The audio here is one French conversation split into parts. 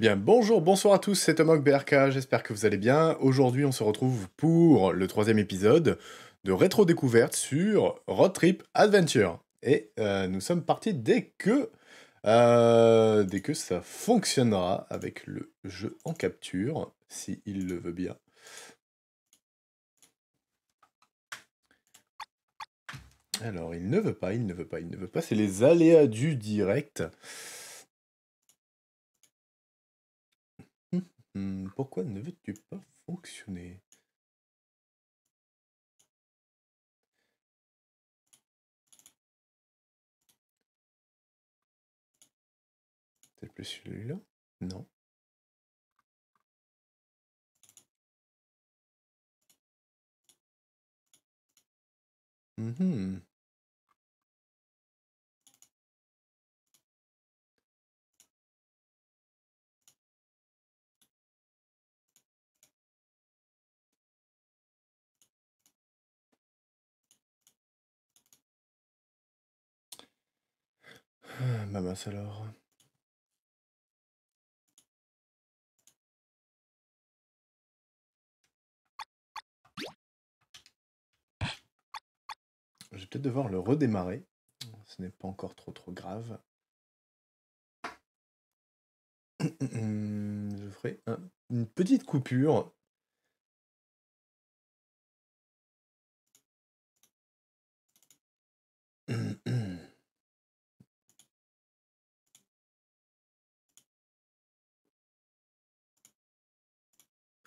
Bien, bonjour, bonsoir à tous, c'est Tomok BRK, j'espère que vous allez bien. Aujourd'hui, on se retrouve pour le troisième épisode de Rétro Découverte sur Road Trip Adventure. Et euh, nous sommes partis dès que, euh, dès que ça fonctionnera avec le jeu en capture, si le veut bien. Alors, il ne veut pas, il ne veut pas, il ne veut pas, c'est les aléas du direct. Hmm, pourquoi ne veux-tu pas fonctionner? C'est plus celui-là Non. Mhm. Ah, mince alors. Je vais peut-être devoir le redémarrer. Ce n'est pas encore trop trop grave. Je ferai un- une petite coupure.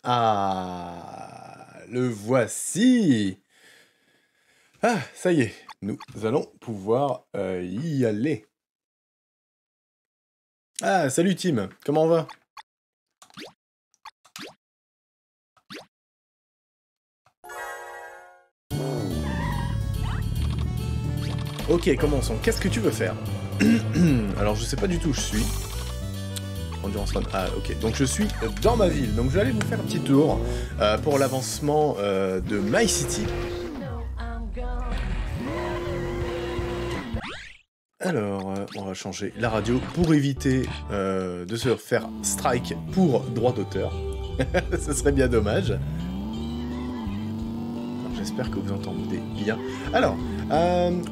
Ah, le voici. Ah, ça y est, nous allons pouvoir euh, y aller. Ah, salut Tim, comment on va? Ok, commençons. Qu'est-ce que tu veux faire? Alors, je sais pas du tout où je suis. Ah, ok. Donc, je suis dans ma ville. Donc, je vais aller vous faire un petit tour euh, pour l'avancement euh, de My City. Alors, euh, on va changer la radio pour éviter de se faire strike pour droit d'auteur. Ce serait bien dommage. J'espère que vous entendez bien. Alors,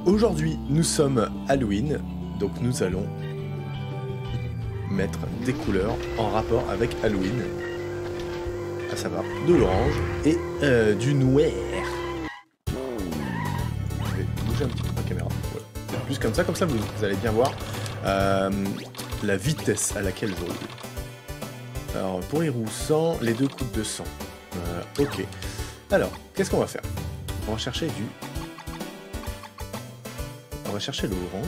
aujourd'hui, nous sommes Halloween, donc nous allons mettre des couleurs en rapport avec Halloween, à savoir de l'orange et euh, du noir. Je vais bouger un petit peu ma caméra. Voilà. Plus comme ça, comme ça vous, allez bien voir euh, la vitesse à laquelle je roule. Alors pour les roues les deux coûtent 200. Euh, ok. Alors, qu'est-ce qu'on va faire? On va chercher du... On va chercher l'orange.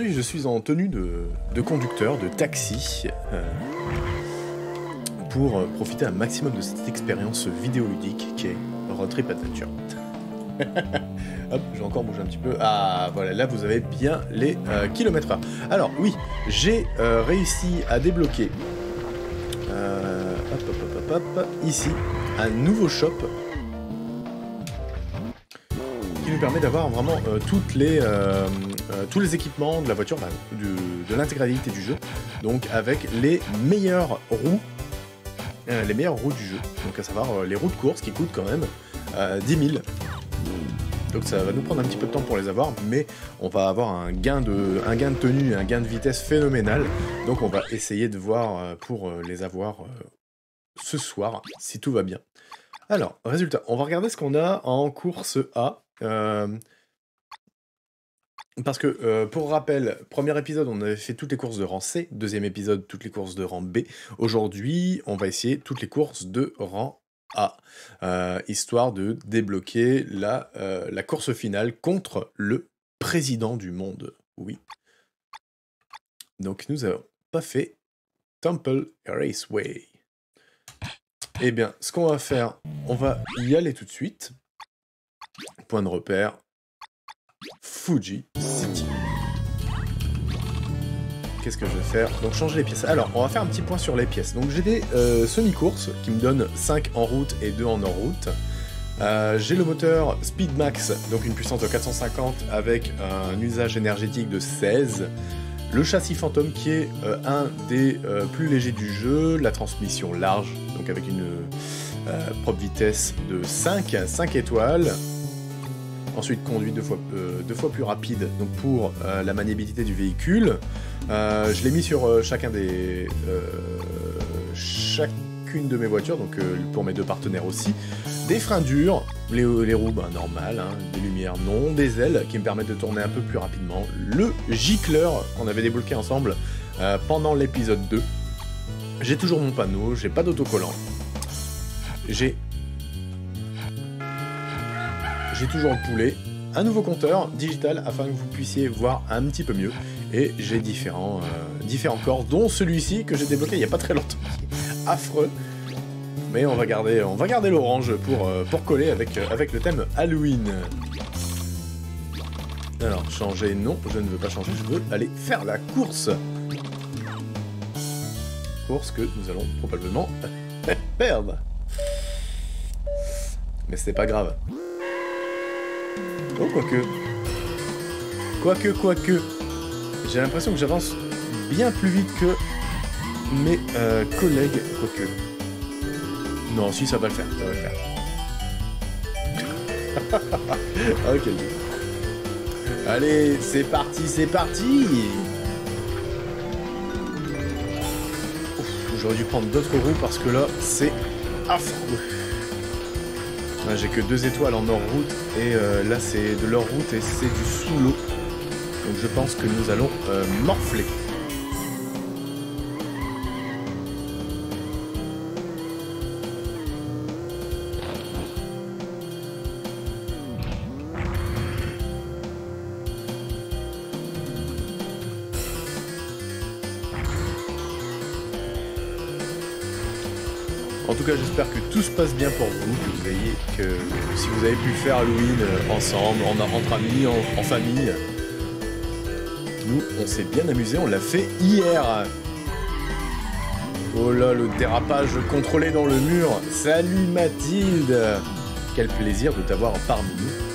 Aujourd'hui, je suis en tenue de, conducteur, de taxi. euh, pour profiter un maximum de cette expérience vidéoludique qui est Road Trip Adventure. Hop, je vais encore bouger un petit peu. Ah, voilà, là vous avez bien les euh, kilomètres heure. Alors, oui, j'ai euh, réussi à débloquer euh, hop, hop, hop, hop, hop, ici un nouveau shop qui nous permet d'avoir vraiment toutes les, euh, tous les équipements de la voiture, bah, de l'intégralité du jeu, donc avec les meilleures roues euh, les meilleures roues du jeu. Donc à savoir euh, les roues de course qui coûtent quand même euh, 10 000. Donc ça va nous prendre un petit peu de temps pour les avoir, mais on va avoir un gain de, un gain de tenue un gain de vitesse phénoménal. Donc on va essayer de voir pour les avoir ce soir, si tout va bien. Alors, résultat, on va regarder ce qu'on a en course A. Parce que, euh, pour rappel, premier épisode, on avait fait toutes les courses de rang C. Deuxième épisode, toutes les courses de rang B. Aujourd'hui, on va essayer toutes les courses de rang A. euh, histoire de débloquer la, euh, la course finale contre le président du monde. Oui. Donc, nous avons pas fait Temple Raceway. Eh bien, ce qu'on va faire, on va y aller tout de suite. Point de repère, Fuji City. Qu'est-ce que je vais faire? Donc changer les pièces. Alors, on va faire un petit point sur les pièces. Donc j'ai des euh, semi-courses qui me donnent 5 en route et 2 en hors-route. Euh, j'ai le moteur Speed Max, donc une puissance de 450 avec un usage énergétique de 16. Le châssis Phantom qui est euh, un des plus légers du jeu, la transmission large, donc avec une propre vitesse de 5, 5 étoiles. Ensuite, conduite deux fois, euh, deux fois plus rapide donc pour euh, la maniabilité du véhicule. Euh, je l'ai mis sur chacun des, chacune de mes voitures, donc pour mes deux partenaires aussi. Des freins durs, les, roues ben, normales, hein, des lumières non, des ailes qui me permettent de tourner un peu plus rapidement. Le gicleur qu'on avait débloqué ensemble pendant l'épisode 2. J'ai toujours mon panneau, j'ai pas d'autocollant. J'ai j'ai toujours le poulet, un nouveau compteur digital afin que vous puissiez voir un petit peu mieux. Et j'ai différents, euh, différents corps, dont celui-ci que j'ai débloqué il n'y a pas très longtemps. Affreux. Mais on va garder, on va garder l'orange pour, euh, pour coller avec, euh, avec le thème Halloween. Alors, changer, non, je ne veux pas changer, je veux aller faire la course. Course que nous allons probablement perdre. Mais c'est pas grave. Oh, quoique. Quoique, quoique. J'ai l'impression que j'avance bien plus vite que mes euh, collègues. Quoique. Non, si, ça va le faire. Ça va le faire. ok. Allez, c'est parti, c'est parti J'aurais dû prendre d'autres roues parce que là, c'est affreux. J'ai que deux étoiles en hors-route et euh, là c'est de l'hors-route et c'est du sous l'eau. Donc je pense que nous allons euh, morfler. En tout cas, j'espère tout se passe bien pour vous, que vous ayez, que si vous avez pu faire Halloween euh, ensemble, en, entre amis, en, famille. Nous, on s'est bien amusé, on l'a fait hier. Oh là, le dérapage contrôlé dans le mur. Salut Mathilde. Quel plaisir de t'avoir parmi nous.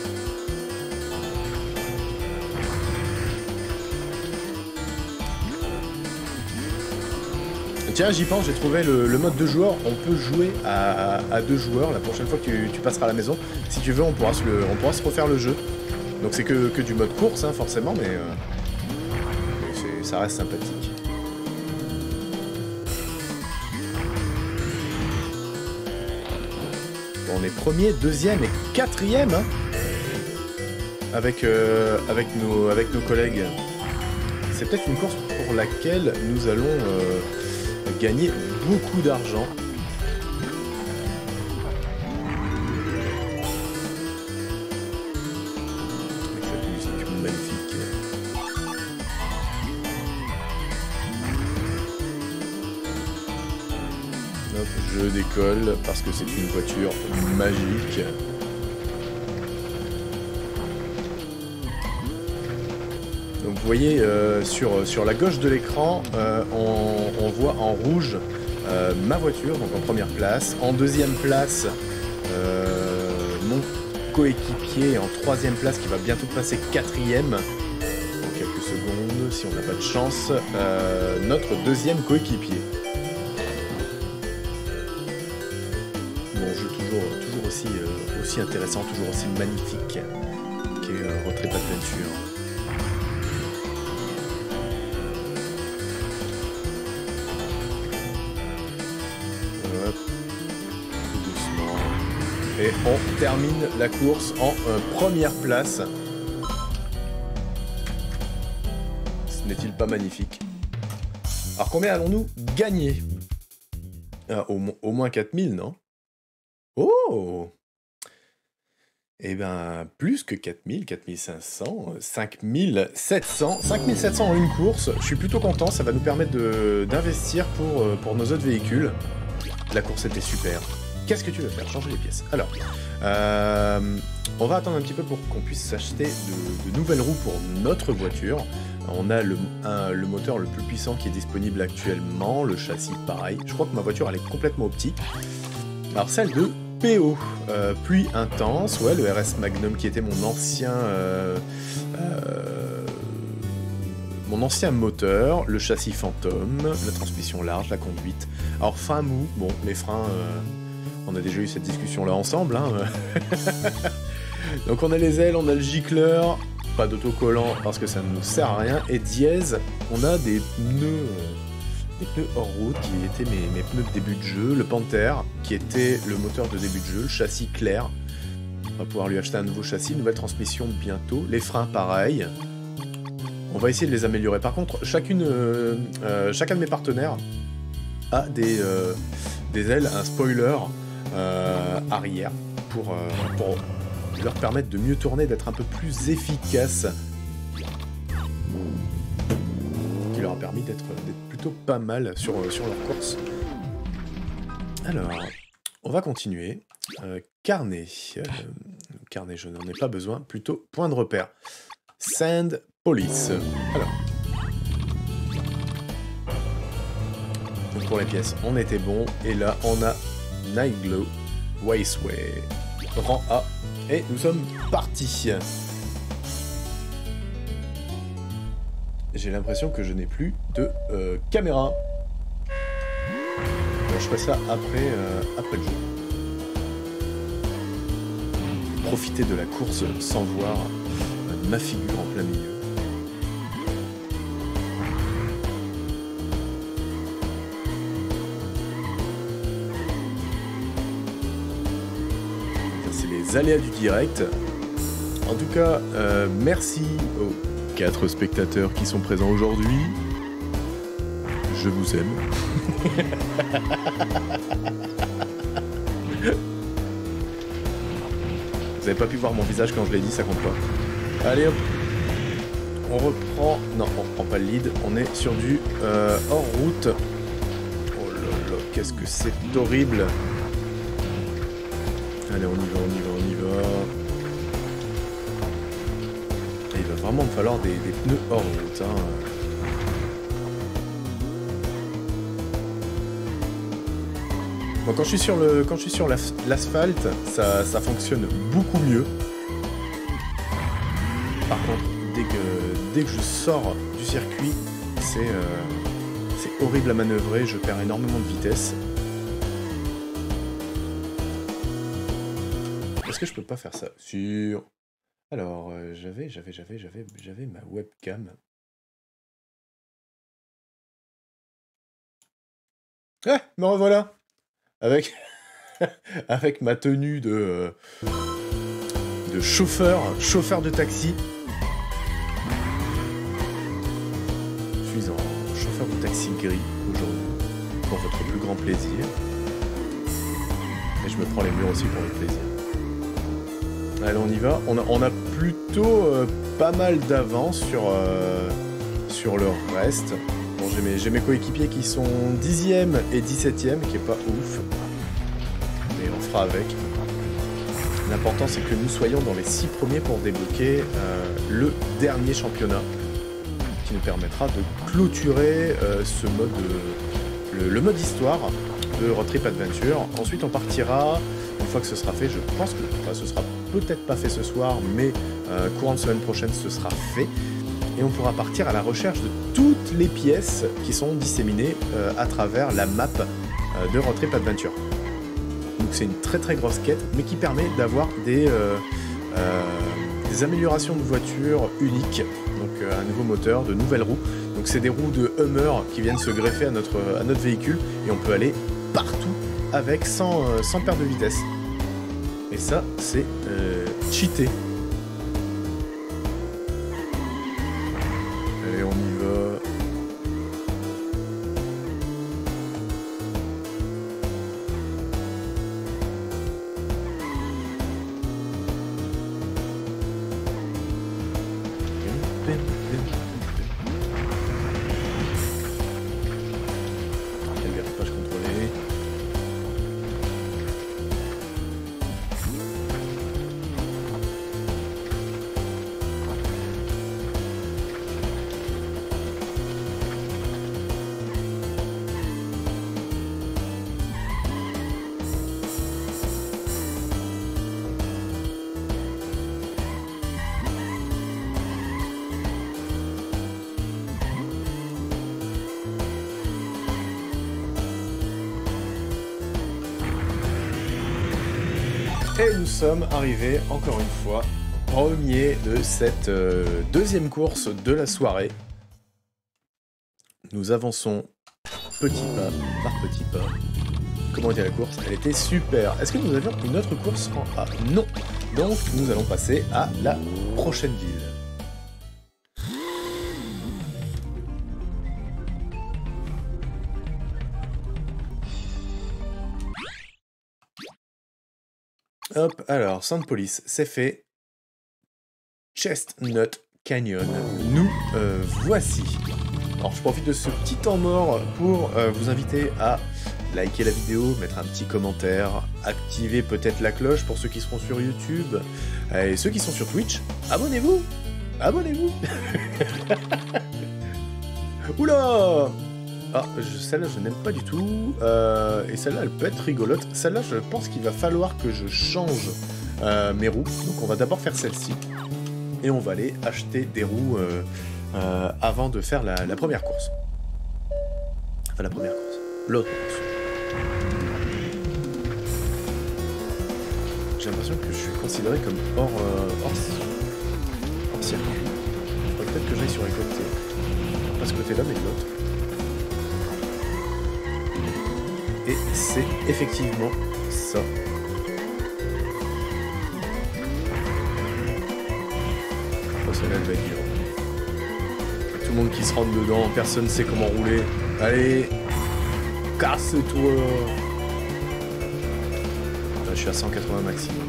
Tiens, j'y pense, j'ai trouvé le, mode deux joueurs. On peut jouer à, deux joueurs la prochaine fois que tu, passeras à la maison. Si tu veux, on pourra se, refaire le jeu. Donc c'est que, du mode course, hein, forcément, mais, euh, ça reste sympathique. On est premier, deuxième et quatrième hein, avec, euh, avec nos collègues. C'est peut-être une course pour laquelle nous allons euh, gagner beaucoup d'argent. Hop, je décolle parce que c'est une voiture magique. Vous voyez euh, sur, sur la gauche de l'écran, euh, on, voit en rouge euh, ma voiture, donc en première place. En deuxième place, mon coéquipier. En troisième place, qui va bientôt passer quatrième. Dans quelques secondes, si on n'a pas de chance, notre deuxième coéquipier. Bon jeu toujours, toujours aussi, aussi intéressant, toujours aussi magnifique, qui est euh, Road Trip Adventure. Hop, termine la course en euh, première place. pas magnifique? Alors combien allons-nous gagner? Ah, au, moins 4000, non? Oh Eh ben, plus que 4000, 4500, 5700. 5700 en une course, je suis plutôt content, ça va nous permettre d'investir pour, euh, pour nos autres véhicules. La course était super. Qu'est-ce que tu veux faire? Changer les pièces. Alors, euh, on va attendre un petit peu pour qu'on puisse s'acheter de, nouvelles roues pour notre voiture. On a le, moteur le plus puissant qui est disponible actuellement, le châssis pareil. Je crois que ma voiture elle est complètement optique. Alors celle de PO, euh, pluie intense, ouais, le RS Magnum qui était mon ancien... Euh, mon ancien moteur, le châssis fantôme, la transmission large, la conduite. Alors fin mou, bon, les freins, on a déjà eu cette discussion là ensemble. Hein. Donc on a les ailes, on a le gicleur, pas d'autocollant parce que ça ne nous sert à rien. Et dièse, on a des pneus, euh, des pneus hors route qui étaient mes, pneus de début de jeu. Le Panther qui était le moteur de début de jeu, le châssis clair. On va pouvoir lui acheter un nouveau châssis, nouvelle transmission bientôt. Les freins pareil. On va essayer de les améliorer. Par contre, chacune, euh, euh, chacun de mes partenaires a des, des ailes, un spoiler arrière pour, euh, pour leur permettre de mieux tourner, d'être un peu plus efficace. Qui leur a permis d'être plutôt pas mal sur, sur leur course. Alors, on va continuer. Euh, carnet. carnet, je n'en ai pas besoin. Plutôt point de repère. Sand Police. Alors. pour les pièces, on était bon. Et là, on a Nightglow Waceway. Rang A. Et nous sommes partis. J'ai l'impression que je n'ai plus de euh, caméra. Je ferai ça après, euh, après le jeu. Profiter de la course sans voir ma figure en plein milieu. Aléas du direct. En tout cas, euh, merci aux quatre spectateurs qui sont présents aujourd'hui. Je vous aime. vous avez pas pu voir mon visage quand je l'ai dit, ça compte pas. Allez hop On reprend... Non, on reprend pas le lead, on est sur du euh, hors route. Oh là là, qu'est-ce que c'est horrible Allez, on y va, on y va, on y va. il va vraiment me falloir des, pneus hors route. Hein. quand je suis sur le, quand je suis sur l'asphalte, ça, fonctionne beaucoup mieux. Par contre, dès que, dès que je sors du circuit, c'est euh, horrible à manœuvrer. Je perds énormément de vitesse. Est-ce que je peux pas faire ça Sur. Alors, euh, j'avais, j'avais, j'avais, j'avais, j'avais ma webcam. Ah, me revoilà Avec, avec ma tenue de, euh, de chauffeur, chauffeur de taxi. Je suis en chauffeur de taxi gris aujourd'hui, pour votre plus grand plaisir. Et je me prends les murs aussi pour le plaisir. Allez, on y va. On a, plutôt euh, pas mal d'avance sur, euh, sur le reste. Bon, j'ai mes, coéquipiers qui sont 10e et 17e, qui est pas ouf. Mais on fera avec. L'important, c'est que nous soyons dans les 6 premiers pour débloquer euh, le dernier championnat, qui nous permettra de clôturer ce mode, le, mode histoire de Road Trip Adventure. Ensuite, on partira une fois que ce sera fait, je pense que ce sera peut-être pas fait ce soir, mais euh, courant de semaine prochaine, ce sera fait. Et on pourra partir à la recherche de toutes les pièces qui sont disséminées euh, à travers la map euh, de Road Trip Adventure. Donc c'est une très très grosse quête, mais qui permet d'avoir des, des améliorations de voiture uniques. Donc un nouveau moteur, de nouvelles roues. Donc c'est des roues de Hummer qui viennent se greffer à notre, à notre véhicule et on peut aller partout avec sans, sans perte de vitesse. Et ça, c'est euh, cheaté. Sommes arrivés, encore une fois, premier de cette euh, deuxième course de la soirée. Nous avançons petit pas par petit pas. Comment était la course? Elle était super. Est-ce que nous avions une autre course en A? Non. Donc nous allons passer à la prochaine ville. Alors, Sand Police, c'est fait. Chestnut Canyon, nous euh, voici. Alors je profite de ce petit temps mort pour euh, vous inviter à liker la vidéo, mettre un petit commentaire, activer peut-être la cloche pour ceux qui seront sur YouTube, et ceux qui sont sur Twitch, abonnez-vous. Abonnez-vous. Oula ah, celle-là, je n'aime pas du tout. Euh, et celle-là, elle peut être rigolote. Celle-là, je pense qu'il va falloir que je change euh, mes roues. Donc, on va d'abord faire celle-ci. Et on va aller acheter des roues euh, avant de faire la, première course. Enfin, la première course. L'autre course. J'ai l'impression que je suis considéré comme hors, hors, hors circuit. Peut-être que j'aille sur les côtés. Pas ce côté-là, mais l'autre. Et c'est effectivement ça. Oh. Tout le monde qui se rentre dedans, personne ne sait comment rouler. Allez, casse-toi je suis à 180 maximum.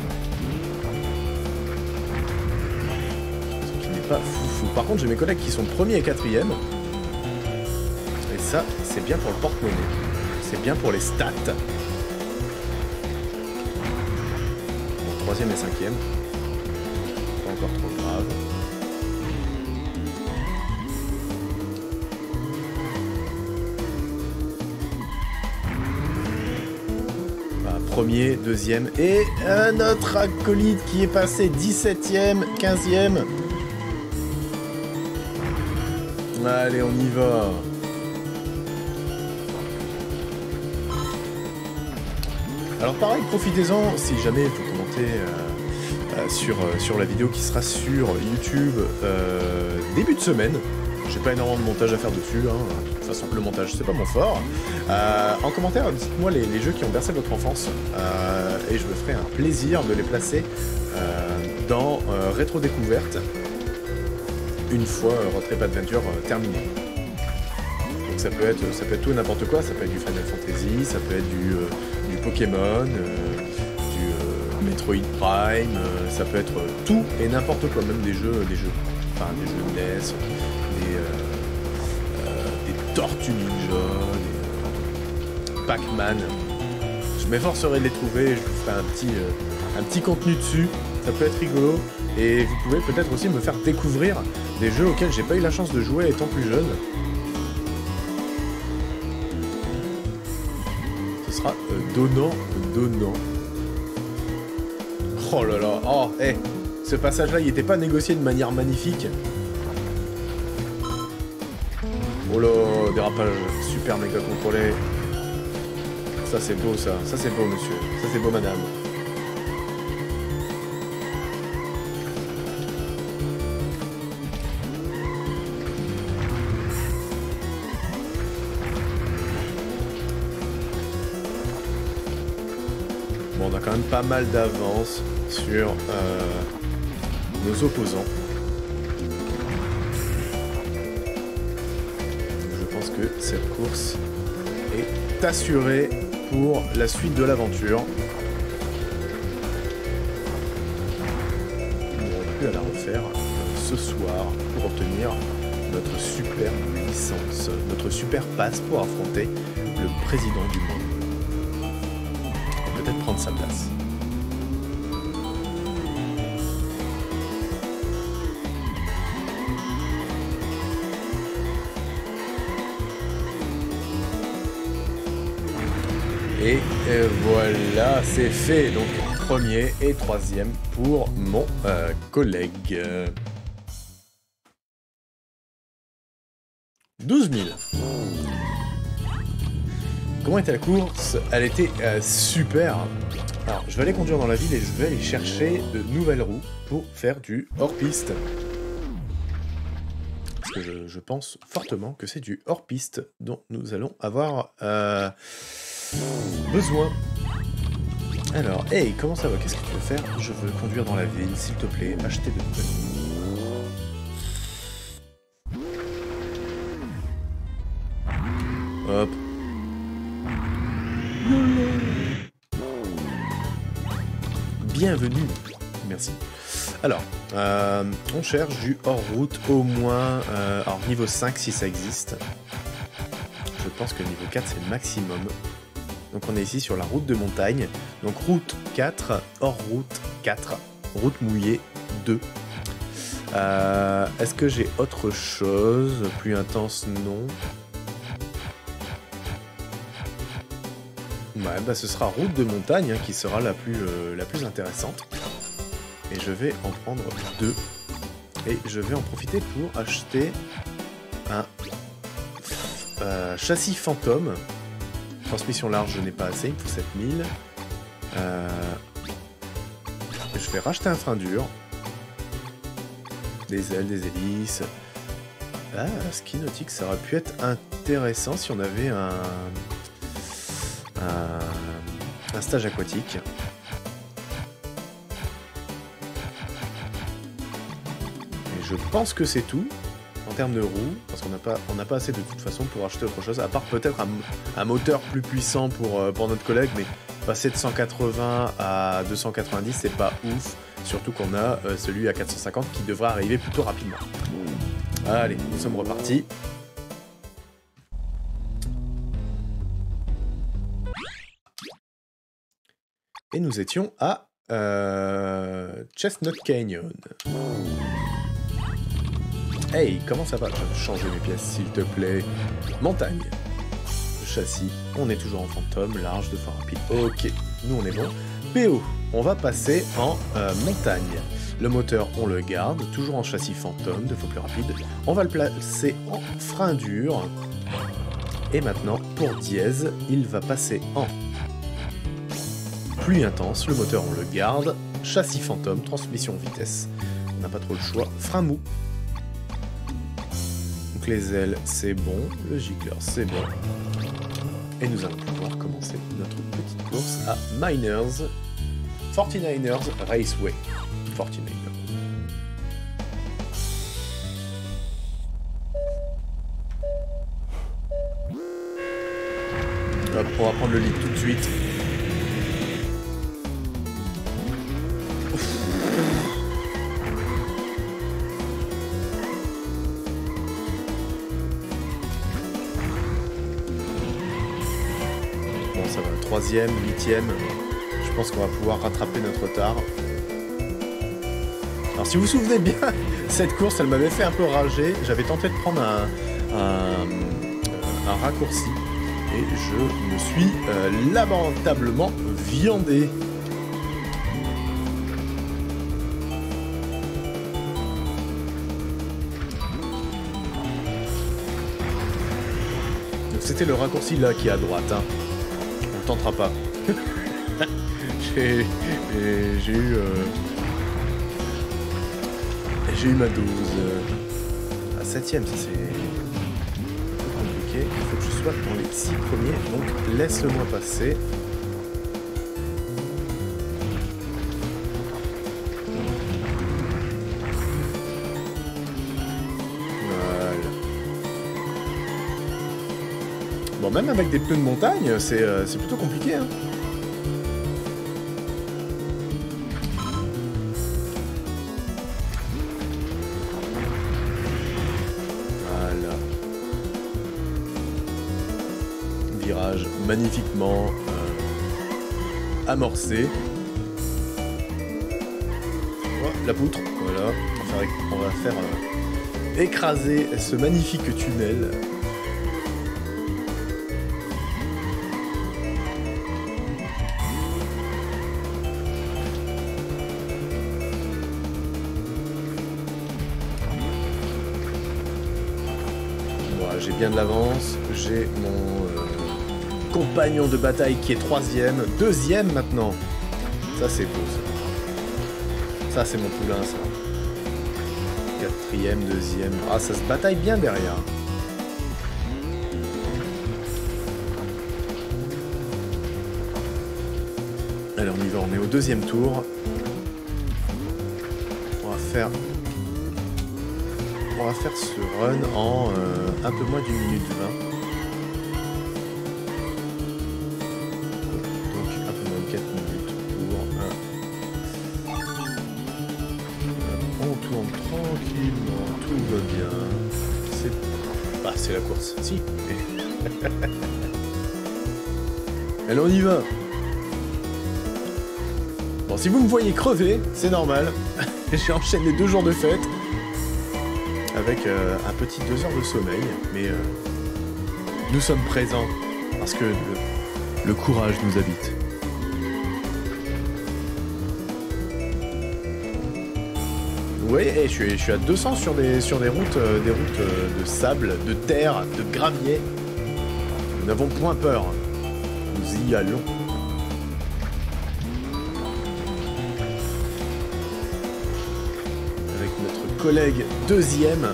Ce qui n'est pas foufou. Par contre, j'ai mes collègues qui sont premiers et quatrième. Et ça, c'est bien pour le porte-monnaie. C'est bien pour les stats. Bon, troisième et cinquième. Pas encore trop grave. Bah, premier, deuxième et un autre acolyte qui est passé 17ème, 15ème. Allez, on y va. Alors pareil, profitez-en si jamais vous commentez euh, euh, sur, euh, sur la vidéo qui sera sur YouTube début de semaine. J'ai pas énormément de montage à faire dessus, de toute façon le montage c'est pas mon fort. En commentaire, dites-moi les, jeux qui ont bercé votre enfance et je me ferai un plaisir de les placer dans Rétro Découverte une fois Road Adventure terminé. Donc ça peut être, ça peut être tout et n'importe quoi, ça peut être du Final Fantasy, ça peut être du Pokémon, euh, du euh, Metroid Prime, euh, ça peut être tout et n'importe quoi, même des jeux, des jeux, enfin des jeux NES, des, des Tortues Ninja, des Pac-Man. Je m'efforcerai de les trouver, je vous ferai un petit, un petit contenu dessus, ça peut être rigolo. Et vous pouvez peut-être aussi me faire découvrir des jeux auxquels j'ai pas eu la chance de jouer étant plus jeune. Donnant, donnant. Oh là là, oh, hé, hey, ce passage-là, il n'était pas négocié de manière magnifique. Oh là, dérapage super méga contrôlé. Ça c'est beau ça, ça c'est beau monsieur, ça c'est beau madame. Pas mal d'avance sur euh, nos opposants. Je pense que cette course est assurée pour la suite de l'aventure. Aurait pu à la refaire ce soir pour obtenir notre super licence, notre super passe pour affronter le président du monde prendre sa place. Et voilà, c'est fait. Donc premier et troisième pour mon euh, collègue. 12 000. Comment était la course Elle était euh, super. Alors, je vais aller conduire dans la ville et je vais aller chercher de nouvelles roues pour faire du hors-piste. Parce que je, pense fortement que c'est du hors-piste dont nous allons avoir euh, besoin. Alors, hey, comment ça va? Qu'est-ce que tu veux faire? Je veux conduire dans la ville, s'il te plaît, acheter de nouvelles roues. Bienvenue. Merci. Alors, euh, on cherche du hors-route au moins, euh, alors niveau 5 si ça existe. Je pense que niveau 4 c'est le maximum. Donc on est ici sur la route de montagne. Donc route 4, hors-route 4, route mouillée 2. Euh, Est-ce que j'ai autre chose? Plus intense, non. Ouais, bah ce sera route de montagne hein, qui sera la plus, euh, la plus intéressante. Et je vais en prendre deux. Et je vais en profiter pour acheter un euh, châssis fantôme. Transmission large, je n'ai pas assez, il me faut 7000. Euh, je vais racheter un frein dur. Des ailes, des hélices. Ah, ski nautique, ça aurait pu être intéressant si on avait un, un, un stage aquatique. Et je pense que c'est tout en termes de roues, parce qu'on n'a pas, assez de toute façon pour acheter autre chose, à part peut-être un, moteur plus puissant pour, euh, pour notre collègue, mais passer de 180 à 290, c'est pas ouf, surtout qu'on a euh, celui à 450 qui devrait arriver plutôt rapidement. Allez, nous sommes repartis. Et nous étions à euh, Chestnut Canyon. Hey, comment ça va? Changer mes pièces, s'il te plaît. Montagne. Châssis, on est toujours en fantôme, large, de fois rapide. Ok, nous on est bon. PO, on va passer en euh, montagne. Le moteur, on le garde, toujours en châssis fantôme, deux fois plus rapide. On va le placer en frein dur. Et maintenant, pour dièse, il va passer en plus intense. Le moteur, on le garde. Châssis fantôme, transmission vitesse. On n'a pas trop le choix. Frein mou. Donc les ailes, c'est bon. Le gicler, c'est bon. Et nous allons pouvoir commencer notre petite course à Miners. 49ers Raceway. 49ers. Hop, on va prendre le lead tout de suite. Troisième, huitième. Je pense qu'on va pouvoir rattraper notre retard. Alors, si vous vous souvenez bien, cette course, elle m'avait fait un peu rager. J'avais tenté de prendre un, un raccourci. Et je me suis euh, lamentablement viandé. C'était le raccourci là qui est à droite. Hein. Tentera pas. j'ai eu. euh, J'ai eu ma dose. euh, À 7ème, ça c'est compliqué. Il faut que je sois dans les 6 premiers, donc laisse-le-moi passer. Même avec des pneus de montagne, c'est euh, plutôt compliqué. Hein. Voilà. Virage magnifiquement euh, amorcé. La poutre, voilà. On va faire, on va faire, euh, écraser ce magnifique tunnel. Bien de l'avance. J'ai mon euh, compagnon de bataille qui est troisième, deuxième maintenant. Ça, c'est beau, ça. C'est mon poulain, ça. Quatrième, deuxième. Ah, ça se bataille bien derrière. Allez, on y va, on est au deuxième tour. On va faire... Ce run en euh, un peu moins d'une minute vingt. Donc un peu moins de 4 minutes pour un... On tourne tranquillement, tout va bien. C'est... Ah, c'est la course. Si. Allez, on y va Bon, si vous me voyez crever, c'est normal. J'ai enchaîné deux jours de fête avec euh, un petit deux heures de sommeil, mais euh, nous sommes présents parce que le, courage nous habite. Oui, je, suis, je suis à 200 sur des, sur des routes, euh, des routes de sable, de terre, de gravier. Nous n'avons point peur. Nous y allons. Collègue deuxième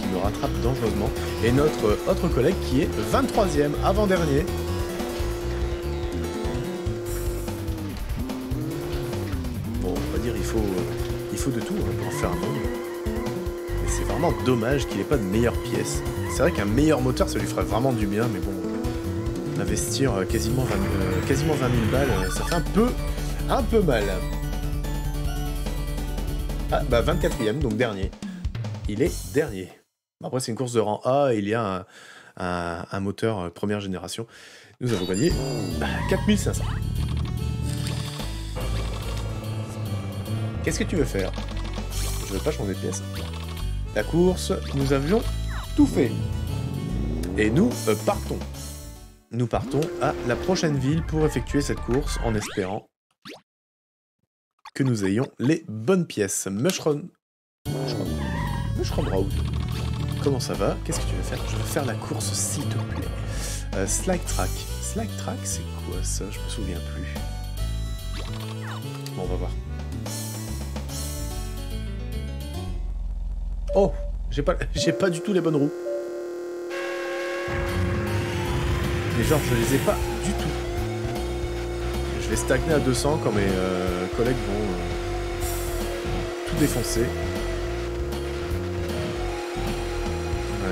qui me rattrape dangereusement. Et notre autre collègue qui est 23e, avant-dernier. Bon, on va dire il faut, il faut de tout hein, pour en faire un monde. C'est vraiment dommage qu'il ait pas de meilleure pièce. C'est vrai qu'un meilleur moteur, ça lui ferait vraiment du bien, mais bon, investir euh, quasiment 20, 000 euh, quasiment 20 000 balles, euh, ça fait un peu, un peu mal. Ah, bah 24ème, donc dernier. Il est dernier. Après, c'est une course de rang A, il y a un, moteur euh, première génération. Nous avons gagné bah, 4500. Qu'est-ce que tu veux faire? Je veux pas changer de pièce. La course, nous avions tout fait. Et nous euh, partons. Nous partons à la prochaine ville pour effectuer cette course en espérant que nous ayons les bonnes pièces. Mushroom. Mushroom. Mushroom Road. Comment ça va? Qu'est-ce que tu veux faire? Je veux faire la course, s'il te plaît. Euh, Slide Track. Slide Track, c'est quoi ça? Je me souviens plus. Bon, on va voir. Oh J'ai pas, pas du tout les bonnes roues. Mais genre, je les ai pas stagner à 200 quand mes euh, collègues vont euh, tout défoncer.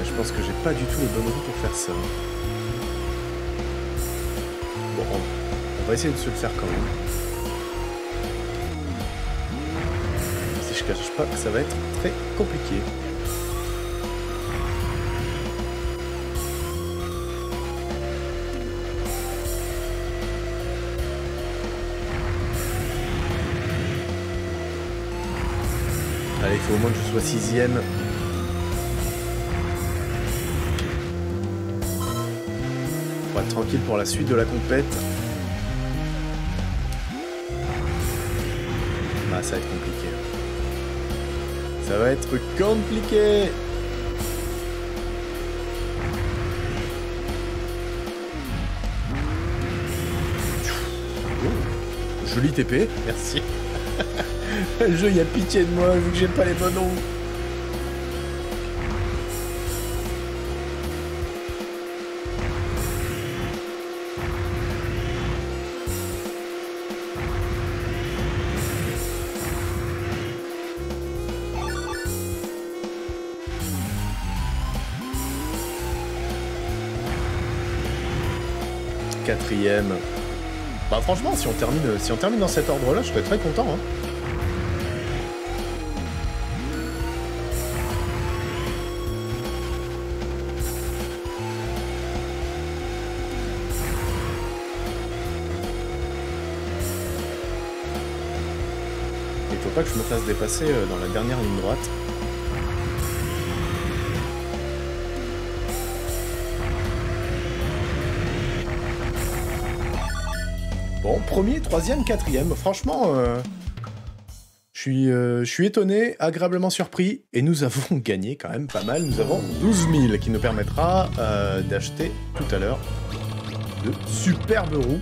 Je pense que j'ai pas du tout les bonnes roues pour faire ça. Bon, on, on va essayer de se le faire quand même. Si je cache pas, ça va être très compliqué. Au moins que je sois sixième. Pour être tranquille pour la suite de la compète. Ah, ça va être compliqué. Ça va être compliqué Joli TP, merci. Le jeu, il a pitié de moi vu que j'ai pas les bons noms. Quatrième. Bah franchement, si on termine, si on termine dans cet ordre-là, je serais très content. Hein. Que je me fasse dépasser euh, dans la dernière ligne droite. Bon, premier, troisième, quatrième. Franchement, euh, je suis, euh, je suis étonné, agréablement surpris. Et nous avons gagné quand même pas mal. Nous avons 12 000 qui nous permettra d'acheter tout à l'heure de superbes roues.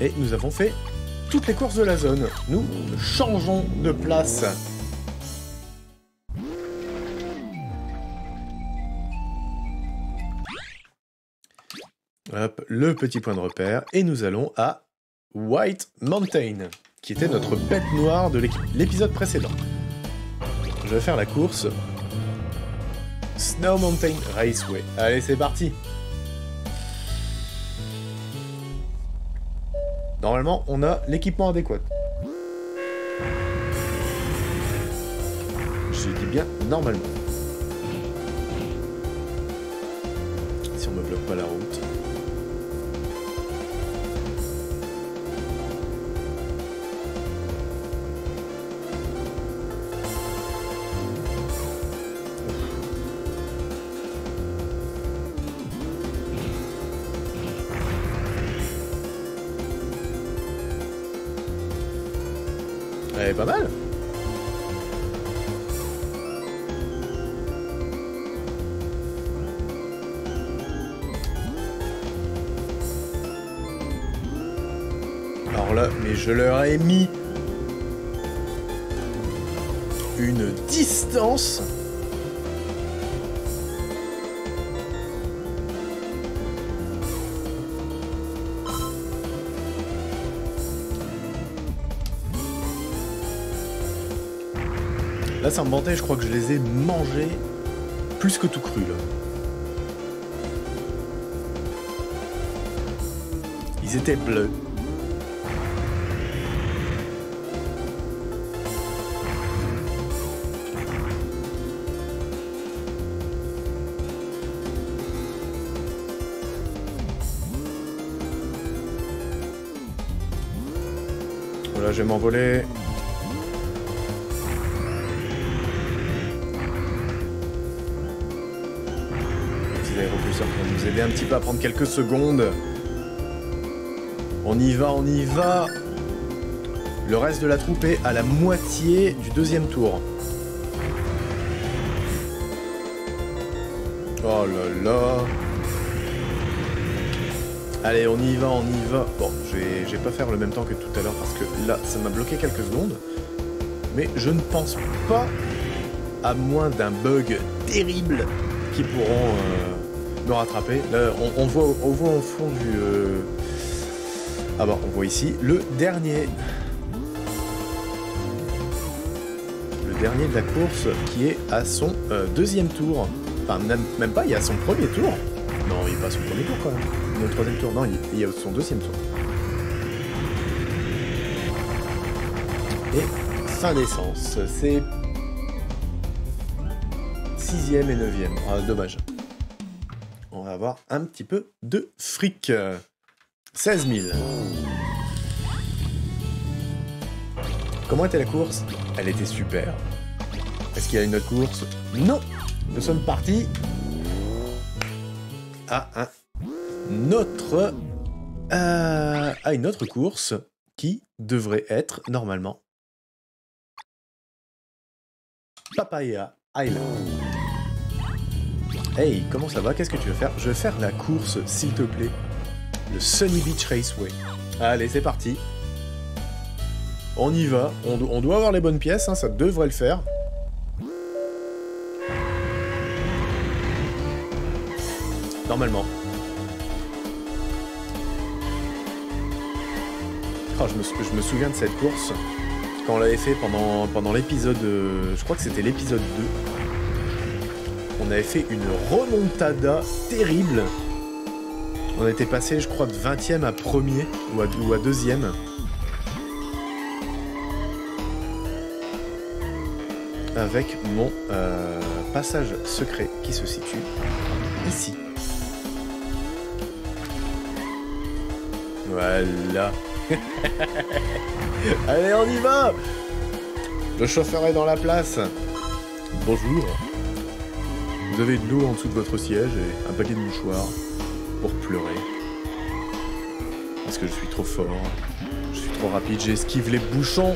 Et nous avons fait toutes les courses de la zone. Nous changeons de place. Hop, le petit point de repère. Et nous allons à White Mountain, qui était notre bête noire de l'épisode précédent. Je vais faire la course Snow Mountain Raceway. Allez, c'est parti Normalement, on a l'équipement adéquat. Je dis bien normalement. Si on me bloque pas la route. Pas mal. Alors là, mais je leur ai mis une distance. Là, ça me je crois que je les ai mangés plus que tout cru, là. Ils étaient bleus. Voilà, je vais m'envoler. Nous aider un petit peu à prendre quelques secondes. On y va, on y va. Le reste de la troupe est à la moitié du deuxième tour. Oh là là. Allez, on y va, on y va. Bon, je vais pas faire le même temps que tout à l'heure parce que là, ça m'a bloqué quelques secondes. Mais je ne pense pas, à moins d'un bug terrible, qui pourront euh, me rattraper. Là, on, voit, on voit au fond du... euh, Ah bah, on voit ici le dernier. Le dernier de la course qui est à son euh, deuxième tour. Enfin, même, pas, il est à son premier tour. Non, il est pas à son premier tour quand même. Il troisième tour. Non, il, est à son deuxième tour. Et fin d'essence. C'est sixième et neuvième. Ah, dommage. Un petit peu de fric. 16 000. Comment était la course? Elle était super. Est-ce qu'il y a une autre course? Non Nous sommes partis à un autre... euh, à une autre course qui devrait être, normalement, Papaya Island. Hey, comment ça va? Qu'est-ce que tu veux faire? Je vais faire la course, s'il te plaît. Le Sunny Beach Raceway. Allez, c'est parti. On y va. On, do- on doit avoir les bonnes pièces, hein, ça devrait le faire. Normalement. Oh, je, me, souviens de cette course quand on l'avait fait pendant, pendant l'épisode. euh, je crois que c'était l'épisode 2. On avait fait une remontada terrible. On était passé, je crois, de 20e à premier ou à, ou à deuxième. Avec mon euh, passage secret qui se situe ici. Voilà. Allez, on y va Le chauffeur est dans la place. Bonjour. Vous avez de l'eau en dessous de votre siège et un paquet de mouchoirs pour pleurer. Parce que je suis trop fort. Je suis trop rapide, j'esquive les bouchons.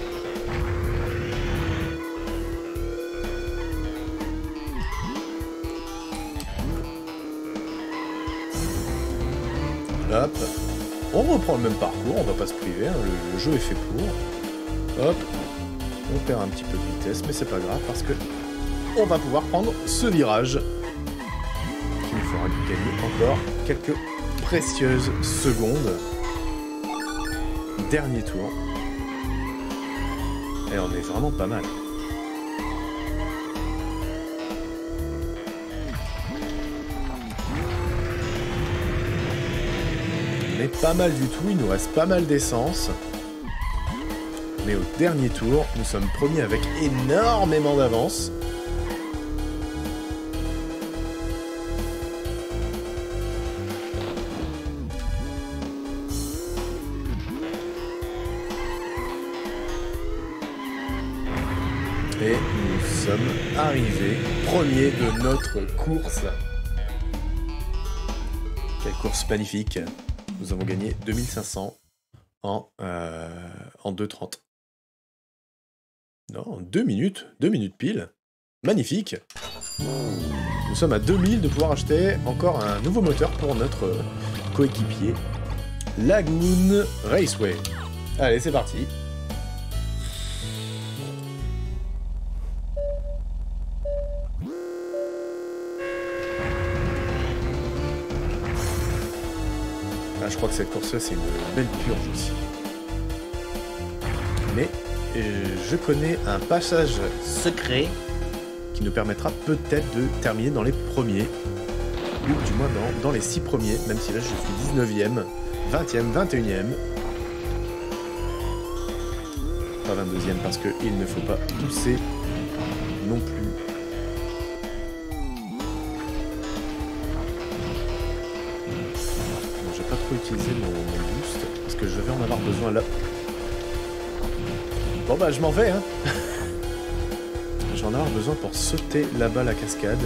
Hop. On reprend le même parcours, on va pas se priver, hein, le, jeu est fait pour. Hop, on perd un petit peu de vitesse, mais c'est pas grave parce que on va pouvoir prendre ce virage qui nous fera gagner encore quelques précieuses secondes. Dernier tour. Et on est vraiment pas mal. On est pas mal du tout, il nous reste pas mal d'essence. Est au dernier tour, nous sommes premiers avec énormément d'avance. Premiers de notre course. Quelle course magnifique nous avons gagné 2500 en, euh, en 2.30. Non, en 2 minutes, 2 minutes pile. Magnifique Nous sommes à 2000 de pouvoir acheter encore un nouveau moteur pour notre coéquipier Lagoon Raceway. Allez, c'est parti je crois que cette course-là, c'est une belle purge aussi. Mais euh, je connais un passage secret qui nous permettra peut-être de terminer dans les premiers. Ou du moins dans, les six premiers, même si là je suis 19ème, 20ème, 21ème. Pas 22ème parce qu'il ne faut pas pousser en avoir besoin là. Bon bah je m'en vais hein Je vais en avoir besoin pour sauter là-bas la cascade.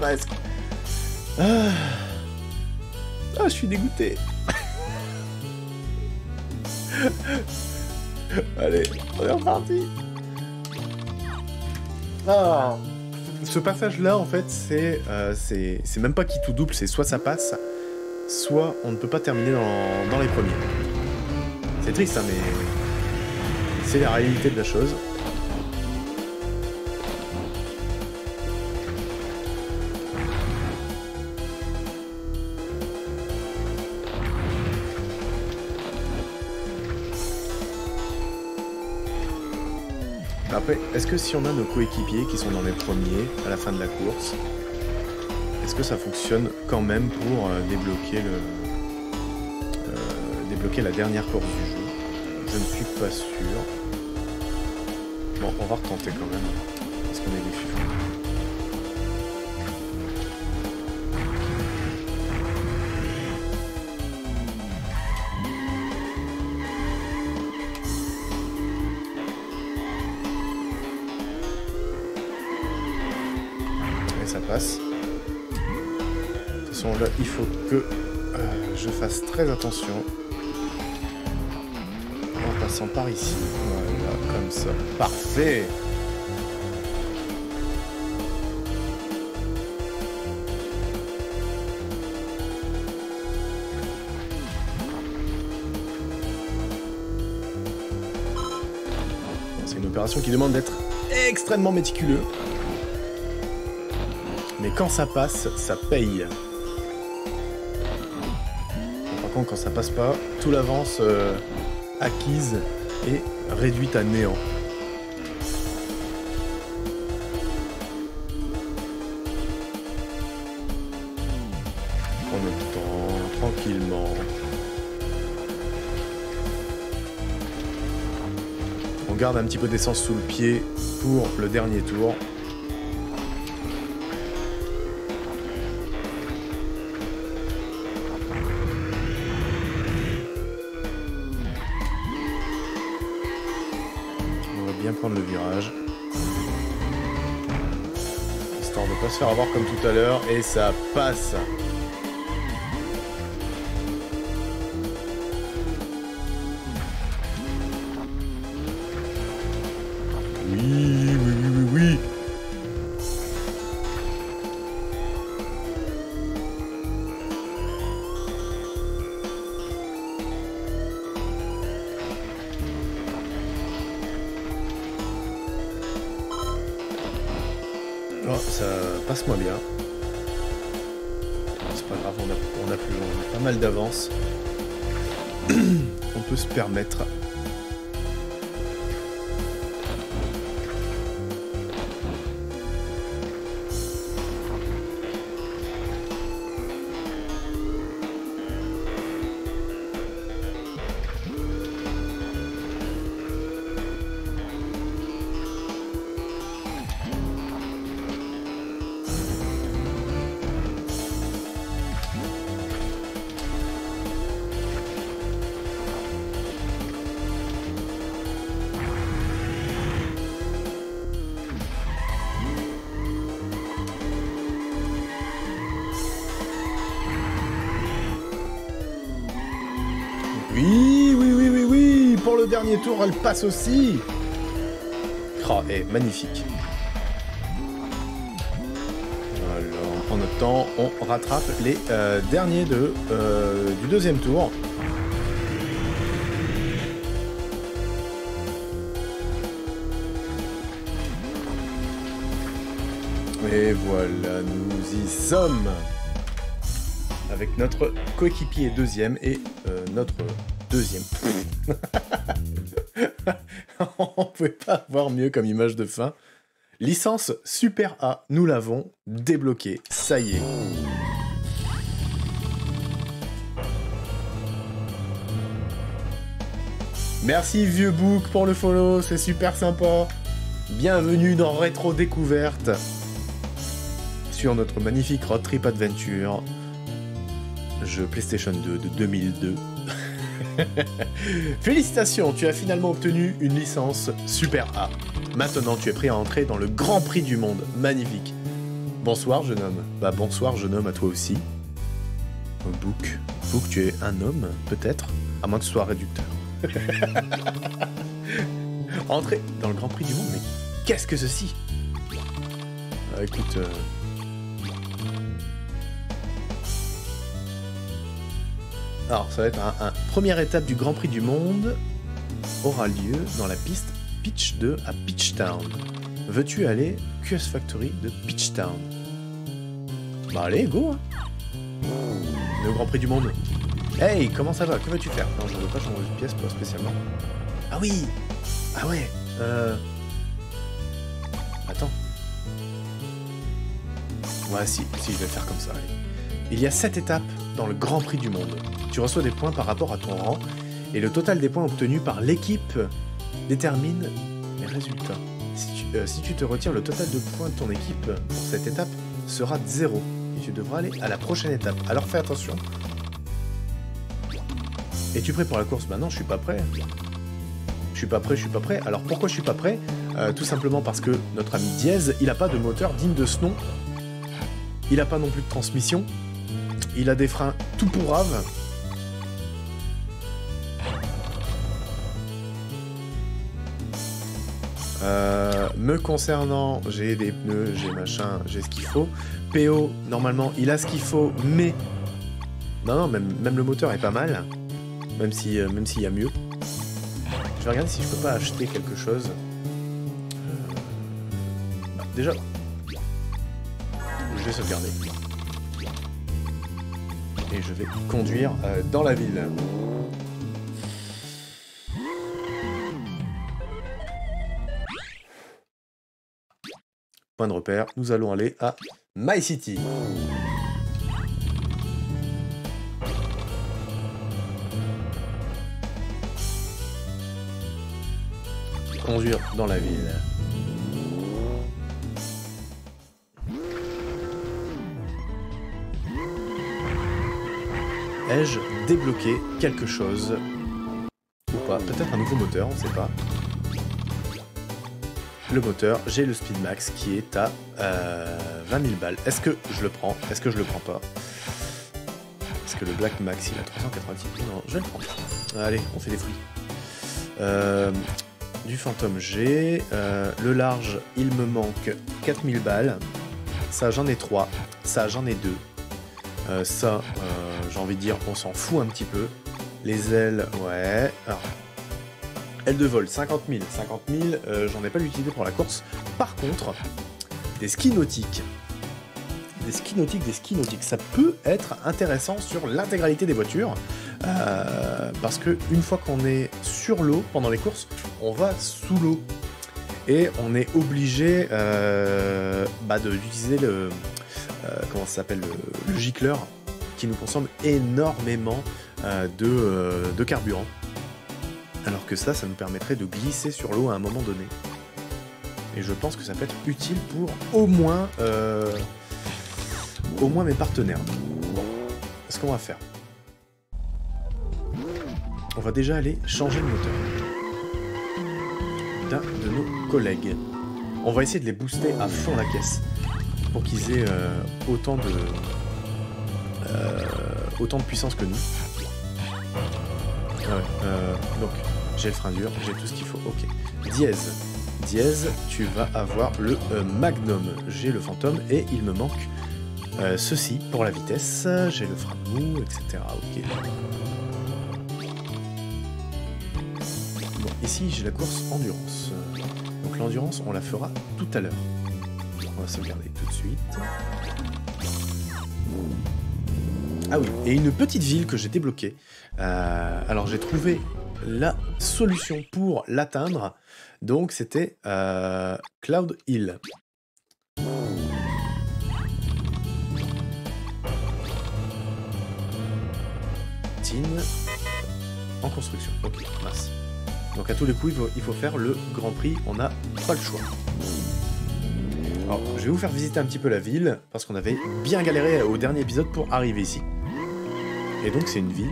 Presque. Ah. ah, je suis dégoûté. Allez, on est reparti. Ah. Ce passage-là, en fait, c'est euh, c'est même pas qui tout double, c'est soit ça passe, soit on ne peut pas terminer dans, dans les premiers. C'est triste, hein, mais c'est la réalité de la chose. Est-ce que si on a nos coéquipiers qui sont dans les premiers à la fin de la course, est-ce que ça fonctionne quand même pour euh, euh, débloquer la dernière course du jeu? Je ne suis pas sûr. Bon, on va retenter quand même, parce qu'on est il faut que euh, je fasse très attention en passant par ici. Voilà, comme ça. Parfait C'est une opération qui demande d'être extrêmement méticuleux. Mais quand ça passe, ça paye ça passe pas, tout l'avance euh, acquise est réduite à néant. On notre temps, tranquillement. On garde un petit peu d'essence sous le pied pour le dernier tour. Comme tout à l'heure. Et ça passe. Permettre elle passe aussi. Oh, et magnifique. Alors, en notre temps, on rattrape les euh, derniers de, euh, du deuxième tour. Et voilà, nous y sommes Avec notre coéquipier deuxième et euh, notre deuxième. Pouvait pas avoir mieux comme image de fin. Licence Super A, nous l'avons débloqué. Ça y est. Merci Vieux Book pour le follow, c'est super sympa. Bienvenue dans Rétro Découverte sur notre magnifique Road Trip Adventure, jeu PlayStation 2 de 2002. Félicitations, tu as finalement obtenu une licence Super A. Maintenant, tu es prêt à entrer dans le Grand Prix du monde. Magnifique. Bonsoir, jeune homme. Bah, bonsoir, jeune homme, à toi aussi. Book. Book, tu es un homme, peut-être À moins que ce soit réducteur. Entrer dans le Grand Prix du monde, mais qu'est-ce que ceci? Ah, Écoute. Euh, Alors, ça va être un, première étape du Grand Prix du Monde aura lieu dans la piste Pitch 2 à Pitch Town. Veux-tu aller QS Factory de Pitch Town? Bah allez, go hein. Le Grand Prix du Monde. Hey, comment ça va? Que veux-tu faire? Non, je ne veux pas changer de pièce, pas spécialement. Ah oui Ah ouais Euh... Attends. Ouais, si, si, je vais faire comme ça. Il y a 7 étapes dans le Grand Prix du Monde. Tu reçois des points par rapport à ton rang, et le total des points obtenus par l'équipe détermine les résultats. Euh, si tu, te retires, le total de points de ton équipe pour cette étape sera 0, et tu devras aller à la prochaine étape. Alors fais attention. Es-tu prêt pour la course? Bah non, je suis pas prêt. Je suis pas prêt, je suis pas prêt. Alors pourquoi je suis pas prêt? Euh, Tout simplement parce que notre ami Diez, il a pas de moteur digne de ce nom. Il a pas non plus de transmission. Il a des freins tout pourraves. Euh, me concernant, j'ai des pneus, j'ai machin, j'ai ce qu'il faut. PO, normalement, il a ce qu'il faut, mais... Non, non, même, même le moteur est pas mal. Même si, euh, même s'il y a mieux. Je vais regarder si je peux pas acheter quelque chose. Euh, bah, déjà, je vais sauvegarder et je vais conduire euh, dans la ville. Point de repère, nous allons aller à My City. Conduire dans la ville. Ai-je débloqué quelque chose Ou pas Peut-être un nouveau moteur, on sait pas. le moteur, j'ai le Speed Max qui est à 20 000 balles. Est-ce que je le prends? Est-ce que je le prends pas? Est-ce que le Black Max il a 390 Non, je vais le prendre. Allez, on fait des fruits. du Phantom G. le large, il me manque 4000 balles. Ça, j'en ai 3. Ça, j'en ai 2. Ça, j'ai envie de dire, on s'en fout un petit peu. Les ailes, ouais. Alors, ailes de vol, 50 000. 50 000, j'en ai pas l'utilité pour la course. Par contre, des skis nautiques. Des skis nautiques, des skis nautiques. Ça peut être intéressant sur l'intégralité des voitures. Euh, parce que une fois qu'on est sur l'eau pendant les courses, on va sous l'eau. Et on est obligé euh, bah, d'utiliser le. Euh, comment ça s'appelle le, le, gicleur qui nous consomme énormément euh, euh, de, carburant. Alors que ça, ça nous permettrait de glisser sur l'eau à un moment donné. Et je pense que ça peut être utile pour au moins, au moins mes partenaires. Ce qu'on va faire On va déjà aller changer le moteur d'un de nos collègues. On va essayer de les booster à fond la caisse pour qu'ils aient autant de autant de puissance que nous. Euh, donc, j'ai le frein dur, j'ai tout ce qu'il faut. Ok. Dièse. Dièse, tu vas avoir le euh, Magnum. J'ai le Fantôme et il me manque euh, ceci pour la vitesse. J'ai le frein mou, etc. Ok. Bon, ici j'ai la course endurance. Donc l'endurance, on la fera tout à l'heure. On va sauvegarder tout de suite. Ah oui, et une petite ville que j'ai débloquée. Euh, alors j'ai trouvé la solution pour l'atteindre. Donc c'était euh, Cloud Hill. Tin en construction. Ok, mince. Donc à tous les coups, il faut, faire le Grand Prix. On n'a pas le choix. Alors, je vais vous faire visiter un petit peu la ville, parce qu'on avait bien galéré au dernier épisode pour arriver ici. Et donc c'est une ville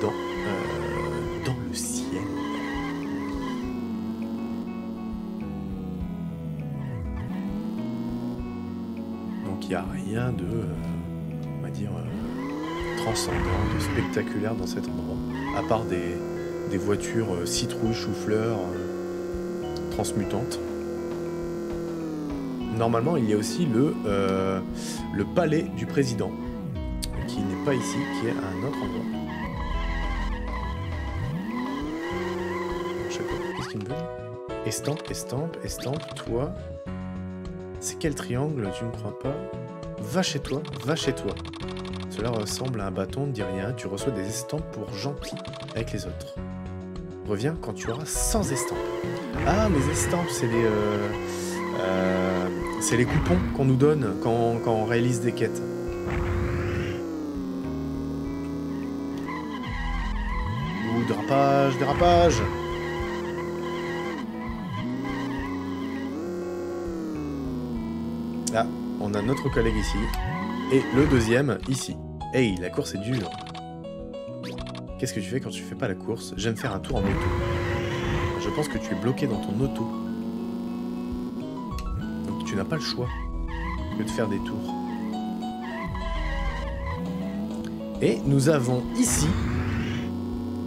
dans, euh, le ciel. Donc il n'y a rien de, euh, on va dire, euh, transcendant, de spectaculaire dans cet endroit, à part des, des voitures citrouilles, chou-fleur, transmutantes. Normalement, il y a aussi le, le palais du président, qui n'est pas ici, qui est à un autre endroit. Qu'est-ce qu'il me veut Estampe, estampe, estampe, toi. C'est quel triangle, tu ne crois pas? Va chez toi, va chez toi. Cela ressemble à un bâton, ne dis rien, tu reçois des estampes pour gentil avec les autres. Reviens quand tu auras 100 estampes. Ah, les estampes, c'est les... Euh, euh, c'est les coupons qu'on nous donne quand, on réalise des quêtes. dérapage, dérapage Ah, on a notre collègue ici. Et le deuxième, ici. Hey, la course est dure. Qu'est-ce que tu fais quand tu fais pas la course? J'aime faire un tour en auto. Je pense que tu es bloqué dans ton auto. Tu n'as pas le choix que de faire des tours. Et nous avons ici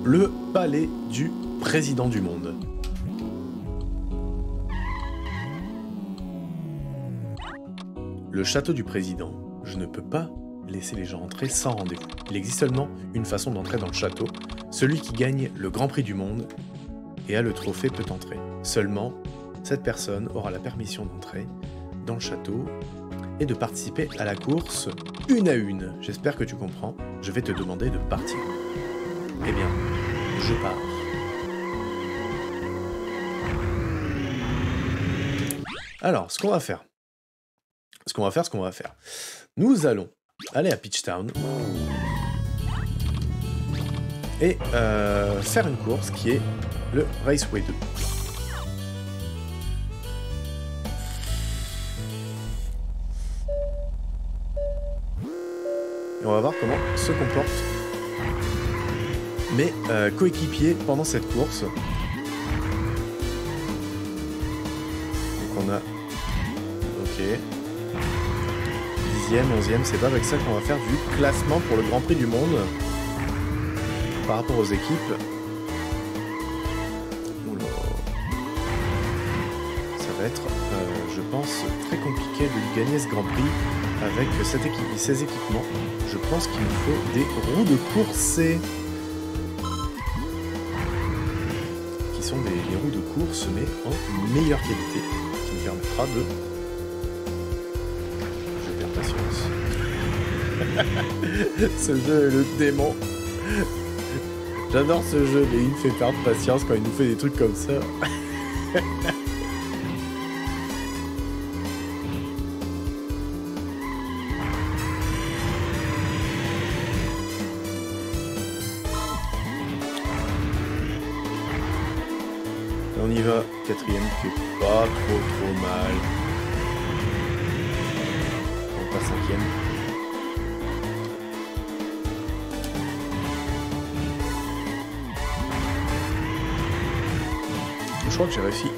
le palais du président du monde. Le château du président. Je ne peux pas laisser les gens entrer sans rendez-vous. Il existe seulement une façon d'entrer dans le château. Celui qui gagne le Grand Prix du monde et a le trophée peut entrer. Seulement, cette personne aura la permission d'entrer dans le château et de participer à la course une à une. J'espère que tu comprends. Je vais te demander de partir. Eh bien, je pars. Alors, ce qu'on va faire, ce qu'on va faire, ce qu'on va faire, nous allons aller à Town et euh, faire une course qui est le Raceway 2. Et on va voir comment se comporte mais euh, coéquipier pendant cette course. Donc on Dixième, onzième, c'est pas avec ça qu'on va faire du classement pour le Grand Prix du Monde. Par rapport aux équipes. Oula. Ça va être, euh, je pense, très compliqué de gagner ce Grand Prix avec cette équipe, ces équipements. Je pense qu'il nous faut des roues de course qui sont des, roues de course mais en meilleure qualité, qui nous permettra de... Je perds patience. ce jeu est le démon. J'adore ce jeu, mais il me fait perdre patience quand il nous fait des trucs comme ça.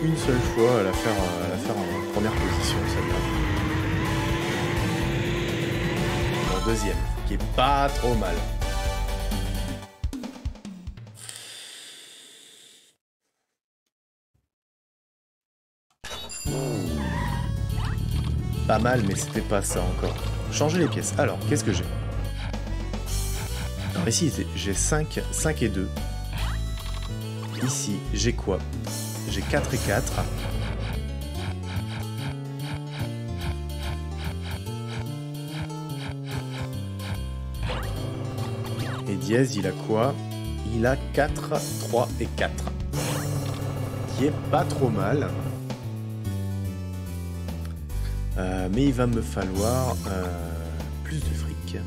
une seule fois à la faire, à la faire en première position, celle-là. En deuxième, qui est pas trop mal. Pas mal, mais c'était pas ça encore. Changer les pièces. Alors, qu'est-ce que j'ai? Alors ici, j'ai 5, 5 et 2. Ici, j'ai quoi? J'ai 4 et 4. Et dièse, il a quoi? Il a 4, 3 et 4. Qui est pas trop mal. Euh, mais il va me falloir euh, plus de fric.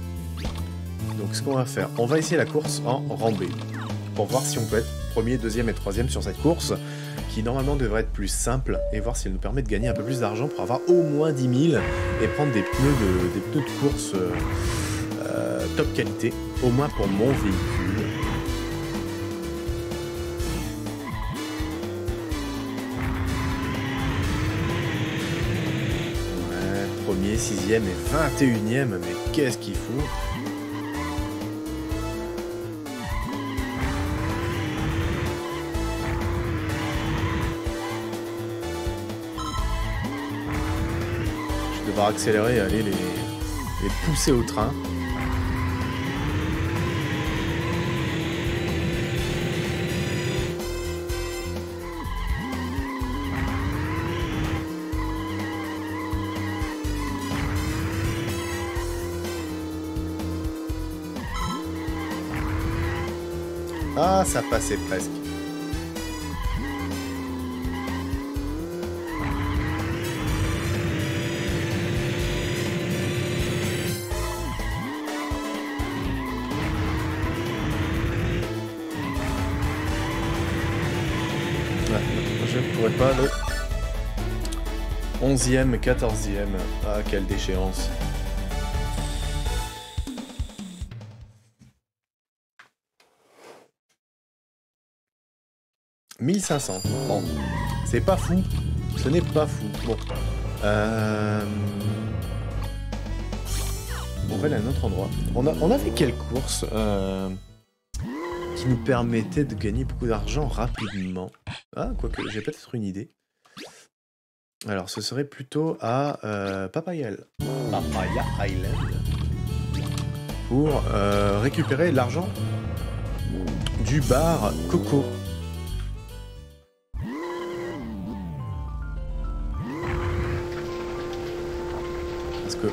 Donc ce qu'on va faire, on va essayer la course en rambé. Pour voir si on peut être premier, deuxième et troisième sur cette course. Qui normalement devrait être plus simple. Et voir si elle nous permet de gagner un peu plus d'argent pour avoir au moins 10 000. Et prendre des pneus de, des pneus de course euh, top qualité. Au moins pour mon véhicule. premier, sixième et 21ème, mais qu'est-ce qu'il fout Devoir accélérer et aller les, les pousser au train. Ah, ça passait presque. 11e, 14e. Ah, quelle déchéance? 1500. Bon, c'est pas fou. Ce n'est pas fou. Bon. Euh... On va aller à un autre endroit. On a, fait quelle course euh, qui nous permettait de gagner beaucoup d'argent rapidement? Ah, quoique, j'ai peut-être une idée. Alors, ce serait plutôt à euh, Papaya, Papaya Island pour euh, récupérer l'argent du bar Coco.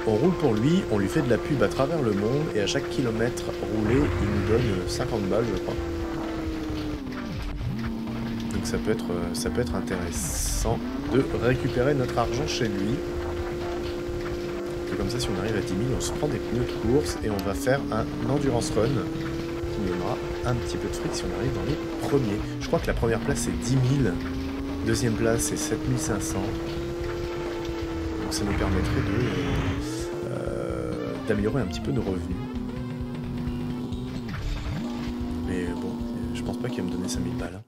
On roule pour lui, on lui fait de la pub à travers le monde, et à chaque kilomètre roulé, il nous donne 50 balles, je crois. Donc ça peut être, euh, ça peut être intéressant de récupérer notre argent chez lui. comme ça, si on arrive à 10 000, on se prend des pneus de course et on va faire un endurance run qui nous donnera un petit peu de fric si on arrive dans les premiers. Je crois que la première place c'est 10 000, deuxième place c'est 7500 ça nous permettrait de euh, d'améliorer un petit peu nos revenus. Mais bon, je pense pas qu'il va me donner 5000 balles.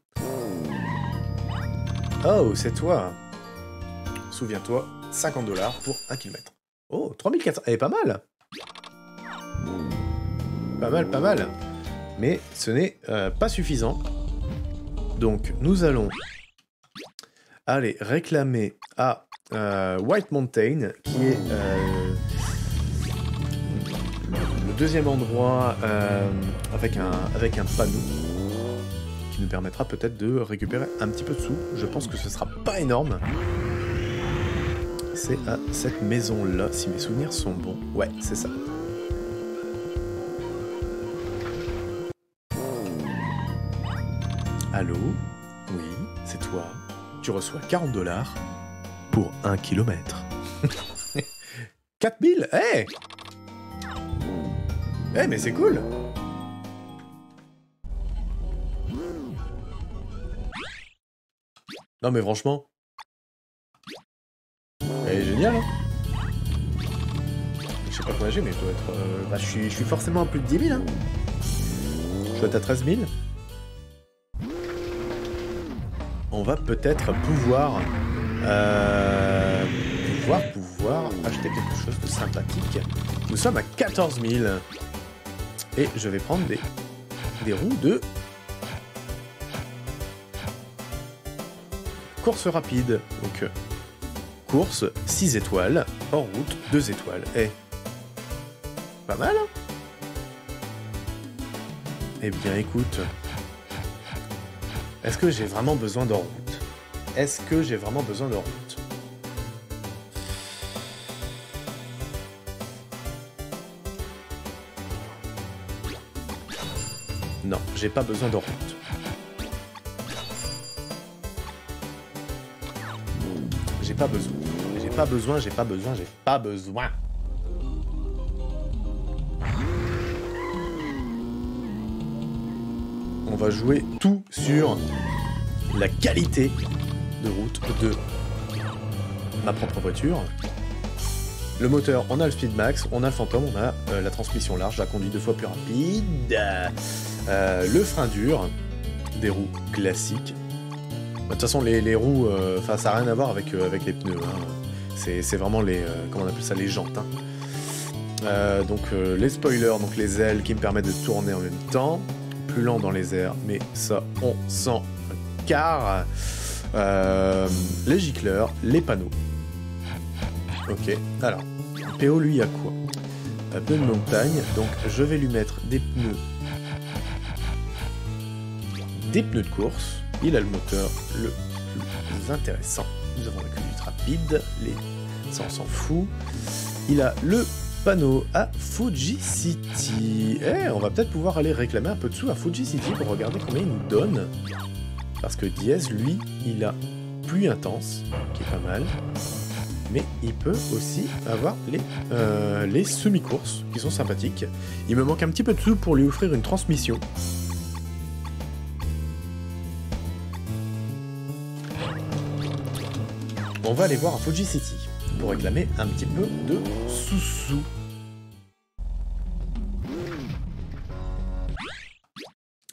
Oh, c'est toi Souviens-toi, 50 dollars pour 1 km. Oh, 3400, elle est pas mal Pas mal, pas mal. Mais ce n'est euh, pas suffisant. Donc, nous allons aller réclamer à euh, White Mountain, qui est euh, le deuxième endroit avec, un, avec panneau qui nous permettra peut-être de récupérer un petit peu de sous. Je pense que ce sera pas énorme. C'est à cette maison-là, si mes souvenirs sont bons. Ouais, c'est ça. Allô? Oui, c'est toi. Tu reçois 40 dollars pour 1 km. 4000 Eh Eh, mais c'est cool Non mais franchement... Elle est géniale, hein Je sais pas combien j'ai, mais je dois être... Euh, bah, je suis, je suis forcément à plus de 10 000, hein Je dois être à 13 000. On va peut-être pouvoir... Euh, pouvoir, pouvoir acheter quelque chose de sympathique. Nous sommes à 14 000. Et je vais prendre des, des roues de course rapide. Donc, euh, course, 6 étoiles, hors route, 2 étoiles. Eh, pas mal, hein? Eh bien, écoute, est-ce que j'ai vraiment besoin d'hors route? Est-ce que j'ai vraiment besoin d'hors route? Non, j'ai pas besoin d'hors route. Pas besoin. J'ai pas besoin, j'ai pas besoin, j'ai pas besoin. On va jouer tout sur la qualité de route de ma propre voiture. Le moteur, on a le speed max, on a le fantôme, on a euh, la transmission large, la conduite deux fois plus rapide, euh, le frein dur, des roues classiques, de toute façon, les, roues, euh, ça n'a rien à voir avec, euh, avec les pneus. Hein. C'est vraiment les, euh, comment on appelle ça, les jantes. Hein. donc les spoilers, donc les ailes qui me permettent de tourner en même temps. Plus lent dans les airs, mais ça, on s'en car. les gicleurs, les panneaux. Ok, alors, PO lui a quoi? Un pneu de montagne, donc je vais lui mettre des pneus des pneus de course. Il a le moteur le plus intéressant. Nous avons la conduite rapide, les... ça on s'en fout. Il a le panneau à Fuji City. Eh, on va peut-être pouvoir aller réclamer un peu de sous à Fuji City pour regarder combien il nous donne. Parce que Diaz, lui, il a pluie intense, qui est pas mal. Mais il peut aussi avoir les, euh, les semi-courses, qui sont sympathiques. Il me manque un petit peu de sous pour lui offrir une transmission. On va aller voir à Fuji City pour réclamer un petit peu de sous-sous.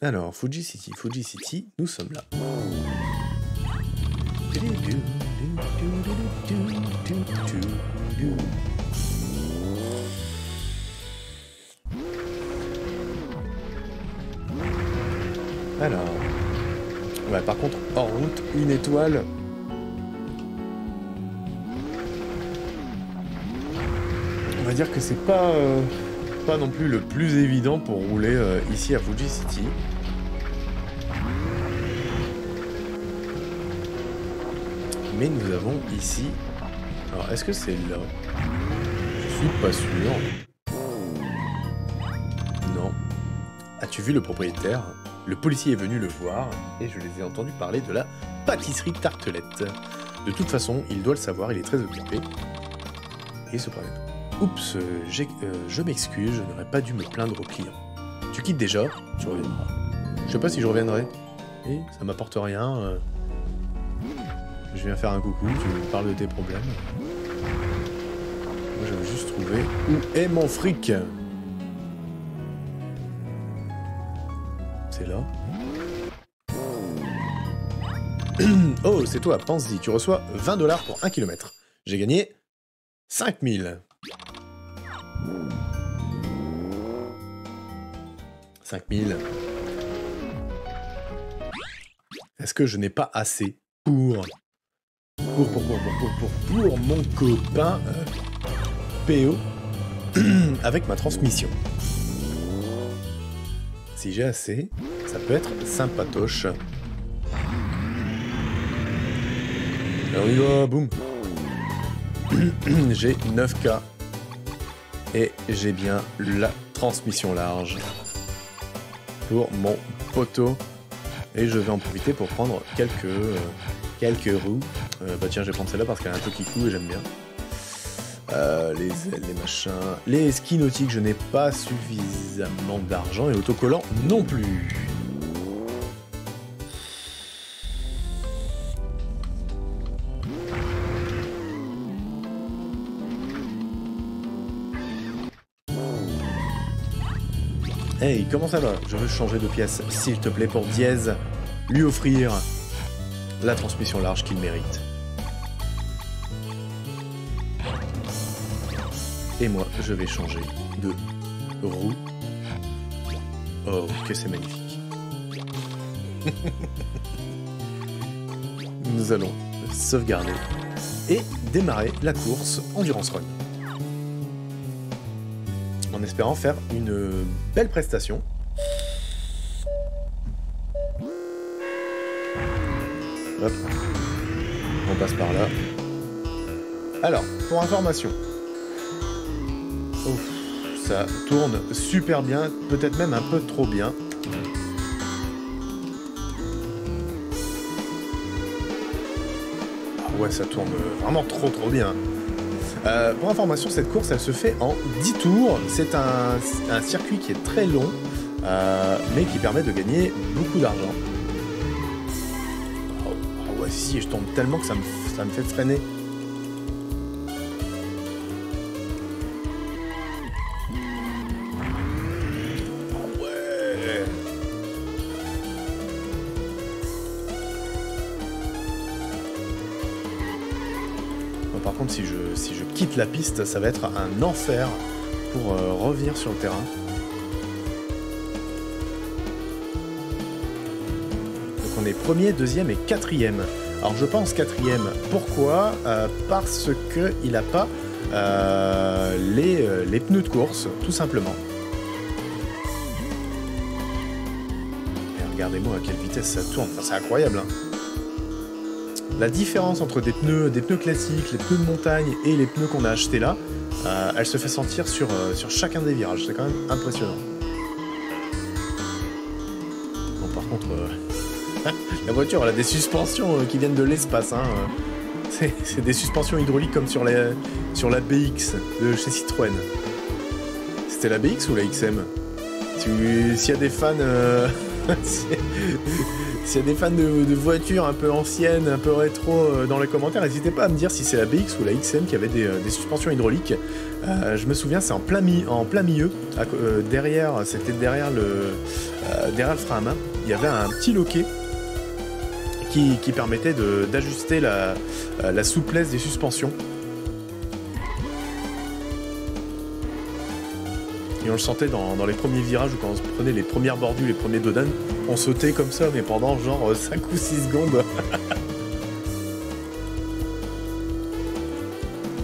Alors, Fuji City, Fuji City, nous sommes là. Alors, ouais, par contre, en route, une étoile, on va dire que c'est pas, euh, pas non plus le plus évident pour rouler euh, ici à Fuji City. Mais nous avons ici... Alors, est-ce que c'est là? Je suis pas sûr. Non. As-tu vu le propriétaire? Le policier est venu le voir et je les ai entendus parler de la pâtisserie tartelette. De toute façon, il doit le savoir, il est très occupé. Et ce problème. Oups, euh, je m'excuse, je n'aurais pas dû me plaindre au client. Tu quittes déjà, tu reviendras. Je sais pas si je reviendrai. Et ça m'apporte rien. Euh. Je viens faire un coucou, tu me parles de tes problèmes. Moi, je veux juste trouver où est mon fric. C'est là. oh, c'est toi, pense-y, tu reçois 20 dollars pour 1 km. J'ai gagné 5000. 5000. Est-ce que je n'ai pas assez pour... Pour, pour, pour, pour, pour, pour, mon copain euh, PO avec ma transmission? Si j'ai assez, ça peut être sympatoche. Alors il va, boum. j'ai 9K. Et j'ai bien la transmission large pour mon poteau. Et je vais en profiter pour prendre quelques, euh, quelques roues. Euh, bah tiens, je vais prendre celle-là parce qu'elle a un peu qui et j'aime bien. Euh, les ailes, les machins. Les skis nautiques, je n'ai pas suffisamment d'argent. Et autocollant non plus. Hey, comment ça va? Je veux changer de pièce, s'il te plaît, pour Diez, lui offrir la transmission large qu'il mérite. Et moi, je vais changer de roue. Oh, que c'est magnifique. Nous allons sauvegarder et démarrer la course Endurance Run espérant faire une belle prestation. Hop. On passe par là. Alors, pour information. ça tourne super bien, peut-être même un peu trop bien. Ah ouais, ça tourne vraiment trop trop bien. Euh, pour information, cette course, elle se fait en 10 tours. C'est un, circuit qui est très long, euh, mais qui permet de gagner beaucoup d'argent. Oh, si, je tombe tellement que ça me, ça me fait freiner. La piste, ça va être un enfer pour euh, revenir sur le terrain. Donc on est premier, deuxième et quatrième. Alors je pense quatrième. Pourquoi? Euh, Parce qu'il n'a pas euh, les, les, pneus de course, tout simplement. Regardez-moi à quelle vitesse ça tourne. c'est incroyable. Hein la différence entre des pneus, classiques, les pneus de montagne et les pneus qu'on a achetés là, euh, elle se fait sentir sur, euh, sur chacun des virages. C'est quand même impressionnant. Bon, par contre, euh, la voiture, a des suspensions qui viennent de l'espace. Hein. C'est des suspensions hydrauliques comme sur, les, sur la BX de chez Citroën. C'était la BX ou la XM S'il y a des fans... S'il y a des fans de, voitures un peu anciennes, un peu rétro euh, dans les commentaires, n'hésitez pas à me dire si c'est la BX ou la XM qui avait des, euh, suspensions hydrauliques. Euh, je me souviens, c'est en plein, milieu, derrière, c'était derrière le, derrière le frein. Il y avait un petit loquet qui, permettait d'ajuster la, souplesse des suspensions. Et on le sentait dans, les premiers virages ou quand on se prenait les premières bordures, les premiers dodanes, on sautait comme ça, mais pendant genre 5 ou 6 secondes.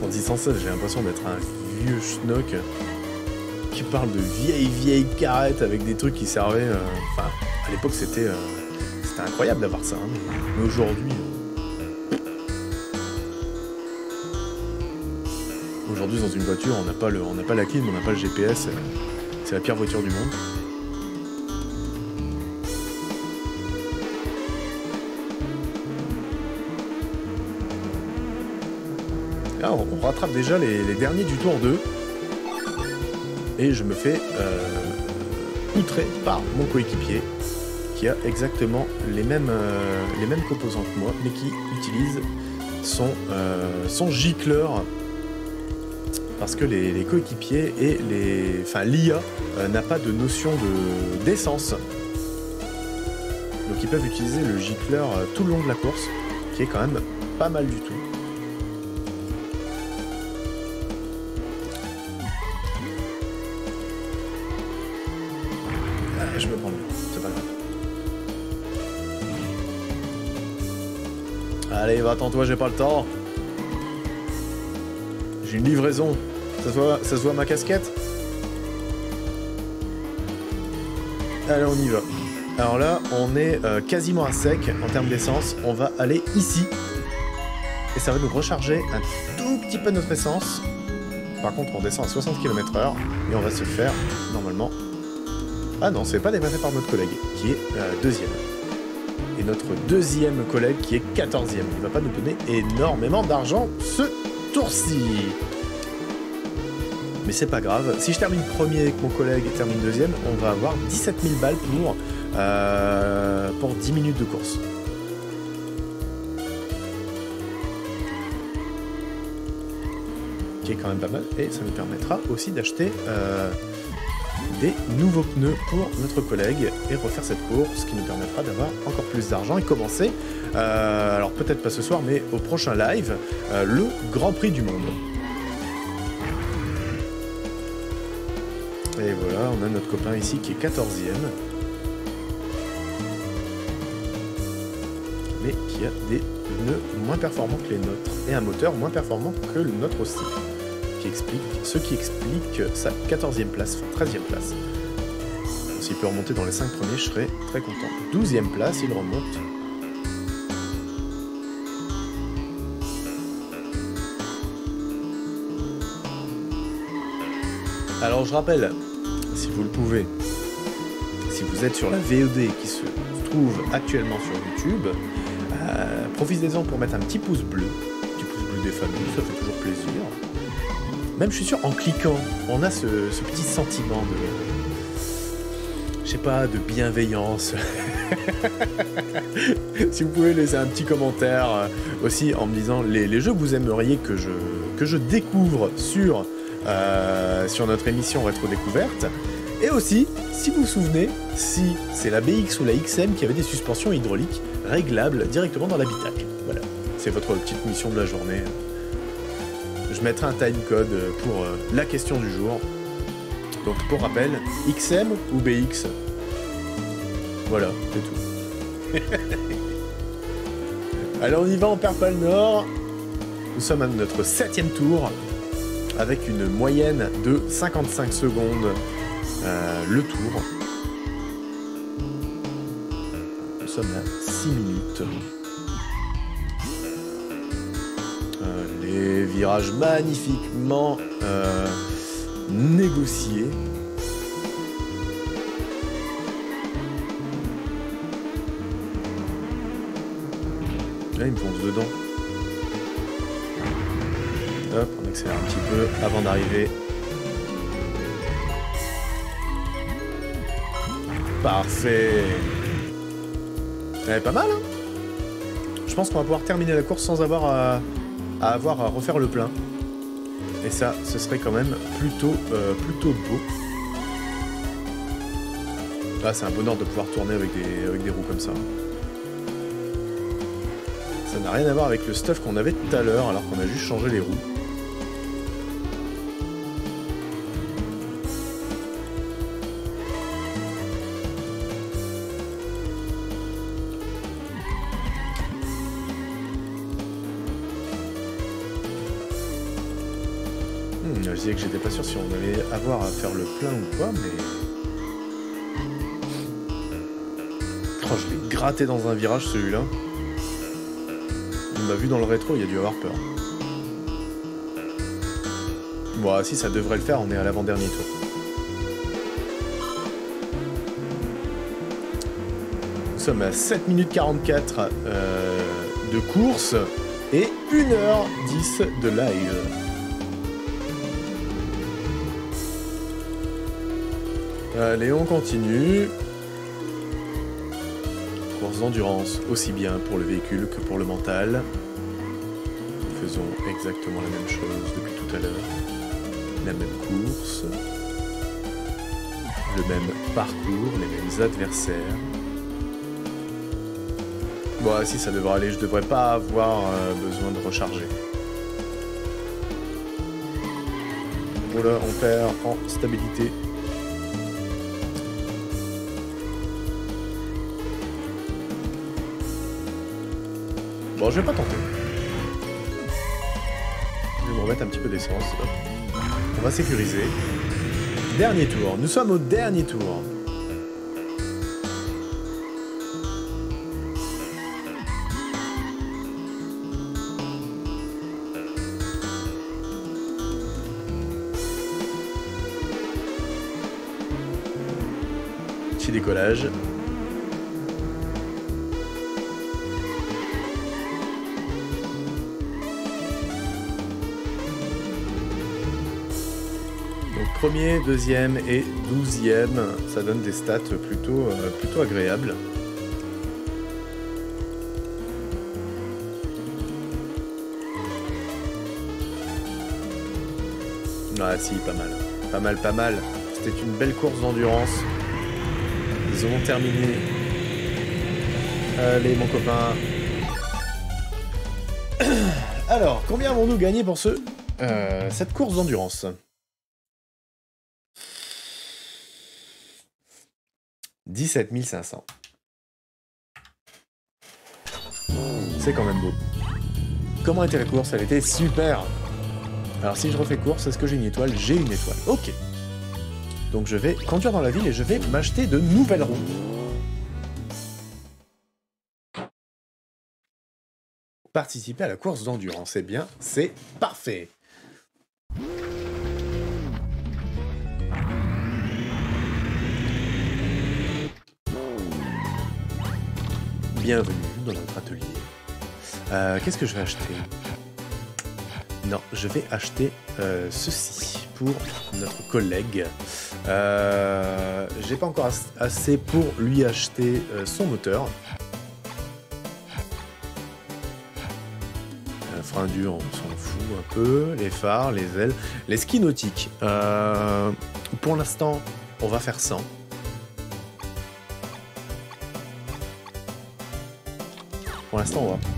en disant ça, j'ai l'impression d'être un vieux schnock qui parle de vieilles vieilles carrettes avec des trucs qui servaient. Euh, enfin, à l'époque, c'était euh, incroyable d'avoir ça. Hein, mais aujourd'hui. Aujourd'hui, dans une voiture, on n'a pas, le, n'a pas la clim, on n'a pas le GPS. C'est la pire voiture du monde. on rattrape déjà les, derniers du tour 2. Et je me fais euh, outrer par mon coéquipier qui a exactement les mêmes, euh, les mêmes composants que moi, mais qui utilise son, euh, son gicleur parce que les, coéquipiers et les, enfin l'IA euh, n'a pas de notion de d'essence. Donc ils peuvent utiliser le gicleur euh, tout le long de la course, qui est quand même pas mal du tout. Ah, je me prends c'est pas grave. Allez, va-t'en toi, j'ai pas le temps. J'ai une livraison. Ça se voit, ça se ma casquette Allez, on y va. Alors là, on est euh, quasiment à sec en termes d'essence. On va aller ici. Et ça va nous recharger un tout petit peu notre essence. Par contre, on descend à 60 km/h et on va se faire normalement. Ah non, c'est pas dépassé par notre collègue qui est euh, deuxième. Et notre deuxième collègue qui est quatorzième. Il va pas nous donner énormément d'argent ce tour-ci. Mais c'est pas grave. Si je termine premier avec mon collègue et termine deuxième, on va avoir 17 000 balles pour, euh, pour 10 minutes de course. Qui est quand même pas mal. Et ça nous permettra aussi d'acheter euh, des nouveaux pneus pour notre collègue et refaire cette course, ce qui nous permettra d'avoir encore plus d'argent et commencer, euh, alors peut-être pas ce soir, mais au prochain live, le Grand Prix du Monde. On a notre copain ici qui est 14ème. Mais qui a des pneus moins performants que les nôtres. Et un moteur moins performant que le nôtre aussi. Qui explique, ce qui explique sa 14e place, enfin 13e place. S'il peut remonter dans les 5 premiers, je serais très content. 12e place, il remonte. Alors je rappelle vous le pouvez, si vous êtes sur la VOD qui se trouve actuellement sur YouTube, euh, profitez-en pour mettre un petit pouce bleu, petit pouce bleu des familles, ça fait toujours plaisir. Même je suis sûr, en cliquant, on a ce, petit sentiment de, je sais pas, de bienveillance. si vous pouvez laisser un petit commentaire euh, aussi en me disant les, jeux que vous aimeriez que je, que je découvre sur euh, sur notre émission Rétro Découverte. Et aussi, si vous vous souvenez, si c'est la BX ou la XM qui avait des suspensions hydrauliques réglables directement dans l'habitacle. Voilà, c'est votre petite mission de la journée. Je mettrai un timecode pour euh, la question du jour. Donc pour rappel, XM ou BX Voilà, c'est tout. Alors on y va, on perd pas le nord. Nous sommes à notre septième tour avec une moyenne de 55 secondes le tour. Nous sommes à 6 minutes. Euh, les virages magnifiquement euh, négociés. Là, il me fonce dedans. Hop, on accélère un petit peu avant d'arriver. Parfait. Eh, pas mal, hein Je pense qu'on va pouvoir terminer la course sans avoir à, avoir à refaire le plein. Et ça, ce serait quand même plutôt, euh, beau. Ah, c'est un bonheur de pouvoir tourner avec des, avec des roues comme ça. Ça n'a rien à voir avec le stuff qu'on avait tout à l'heure alors qu'on a juste changé les roues. Si on allait avoir à faire le plein ou pas, mais... Je l'ai gratté dans un virage celui-là. Il m'a vu dans le rétro, il a dû avoir peur. Bon, si ça devrait le faire, on est à l'avant-dernier tour. Nous sommes à 7 minutes 44 euh, de course et 1h10 de live. Allez, on continue. Course d'endurance, aussi bien pour le véhicule que pour le mental. Faisons exactement la même chose depuis tout à l'heure. La même course. Le même parcours, les mêmes adversaires. Bon, si ça devrait aller, je devrais pas avoir euh, besoin de recharger. Voilà, on perd en stabilité. Bon, je vais pas tenter. Je vais me remettre un petit peu d'essence. On va sécuriser. Dernier tour. Nous sommes au dernier tour. Petit décollage. Premier, deuxième et douzième, ça donne des stats plutôt, euh, plutôt agréables. Ah si, pas mal. Pas mal, pas mal. C'était une belle course d'endurance. Ils ont terminé. Allez, mon copain. Alors, combien avons-nous gagné pour ce, euh, cette course d'endurance? 17 500. C'est quand même beau. Comment était la course? Elle était super Alors si je refais course, est-ce que j'ai une étoile? J'ai une étoile. Ok. Donc je vais conduire dans la ville et je vais m'acheter de nouvelles roues. Participer à la course d'endurance, eh bien, c'est parfait. Bienvenue dans notre atelier. Euh, Qu'est-ce que je vais acheter? Non, je vais acheter euh, ceci pour notre collègue. Euh, J'ai pas encore as assez pour lui acheter son moteur. Euh, frein dur, on s'en fout un peu. Les phares, les ailes. Les skis nautiques. Pour l'instant, on va faire 100.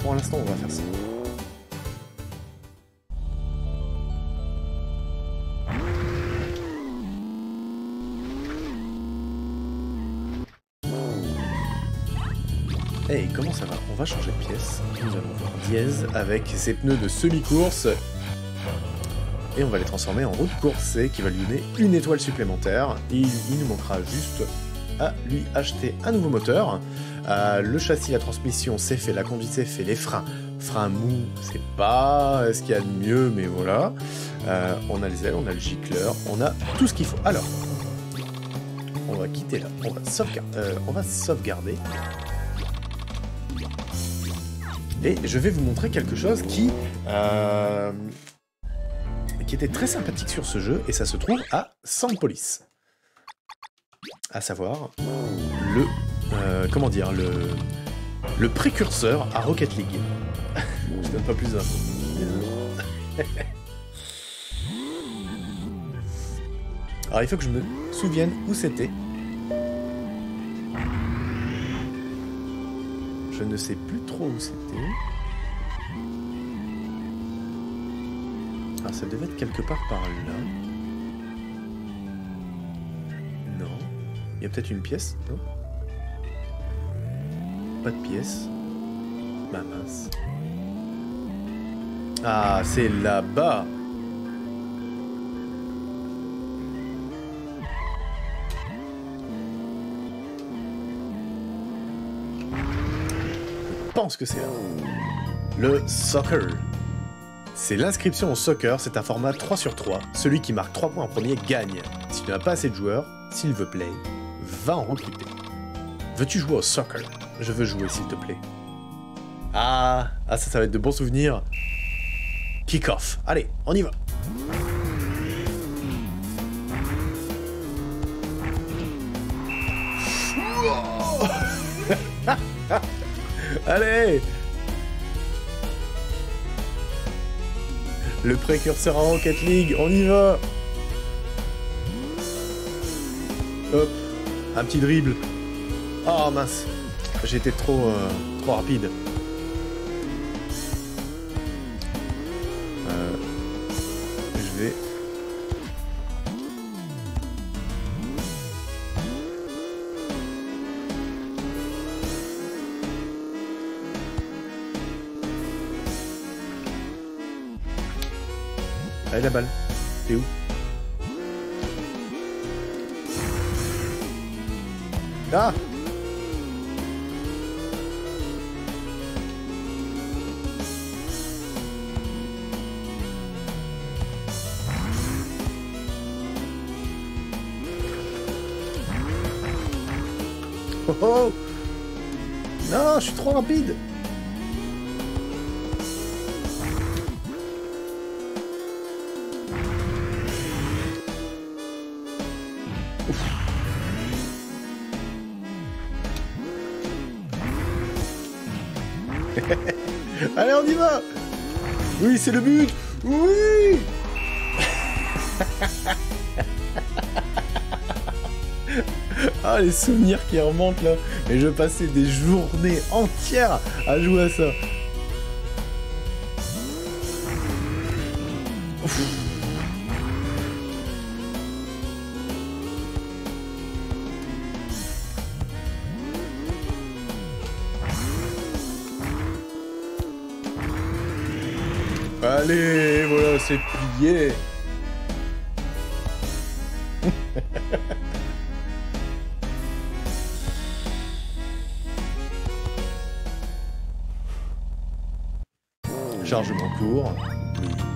Pour l'instant, on va faire ça. Hey, comment ça va? On va changer de pièce. Nous allons voir Diez avec ses pneus de semi-course. Et on va les transformer en route coursée qui va lui donner une étoile supplémentaire. Et il, il nous manquera juste à lui acheter un nouveau moteur. Euh, le châssis, la transmission, c'est fait, la conduite, c'est fait, les freins. Freins mous, c'est pas ce qu'il y a de mieux, mais voilà. Euh, on a les ailes, on a le gicleur, on a tout ce qu'il faut. Alors, on va quitter là, on va, euh, sauvegarder. Et je vais vous montrer quelque chose qui, qui était très sympathique sur ce jeu, et ça se trouve à Sandpolis. À savoir, le euh, comment dire, le, le précurseur à Rocket League. Je donne pas plus d'infos. Alors il faut que je me souvienne où c'était. Je ne sais plus trop où c'était. Alors ça devait être quelque part par là. Non. Il y a peut-être une pièce, non? Pas de pièces. Bah mince. Ah, c'est là-bas. Je pense que c'est là. Le soccer. C'est l'inscription au soccer, c'est un format 3 sur 3. Celui qui marque 3 points en premier gagne. Si tu n'as pas assez de joueurs, s'il veut play, va en recruter. Veux-tu jouer au soccer? Je veux jouer, s'il te plaît. Ah, ah, ça, ça va être de bons souvenirs. Kick-off. Allez, on y va. Allez Le précurseur en Rocket League, on y va Hop, un petit dribble. Oh mince, j'étais trop, euh, trop rapide. Ah, les souvenirs qui remontent là. Et je passais des journées entières à jouer à ça. Allez, voilà, c'est plié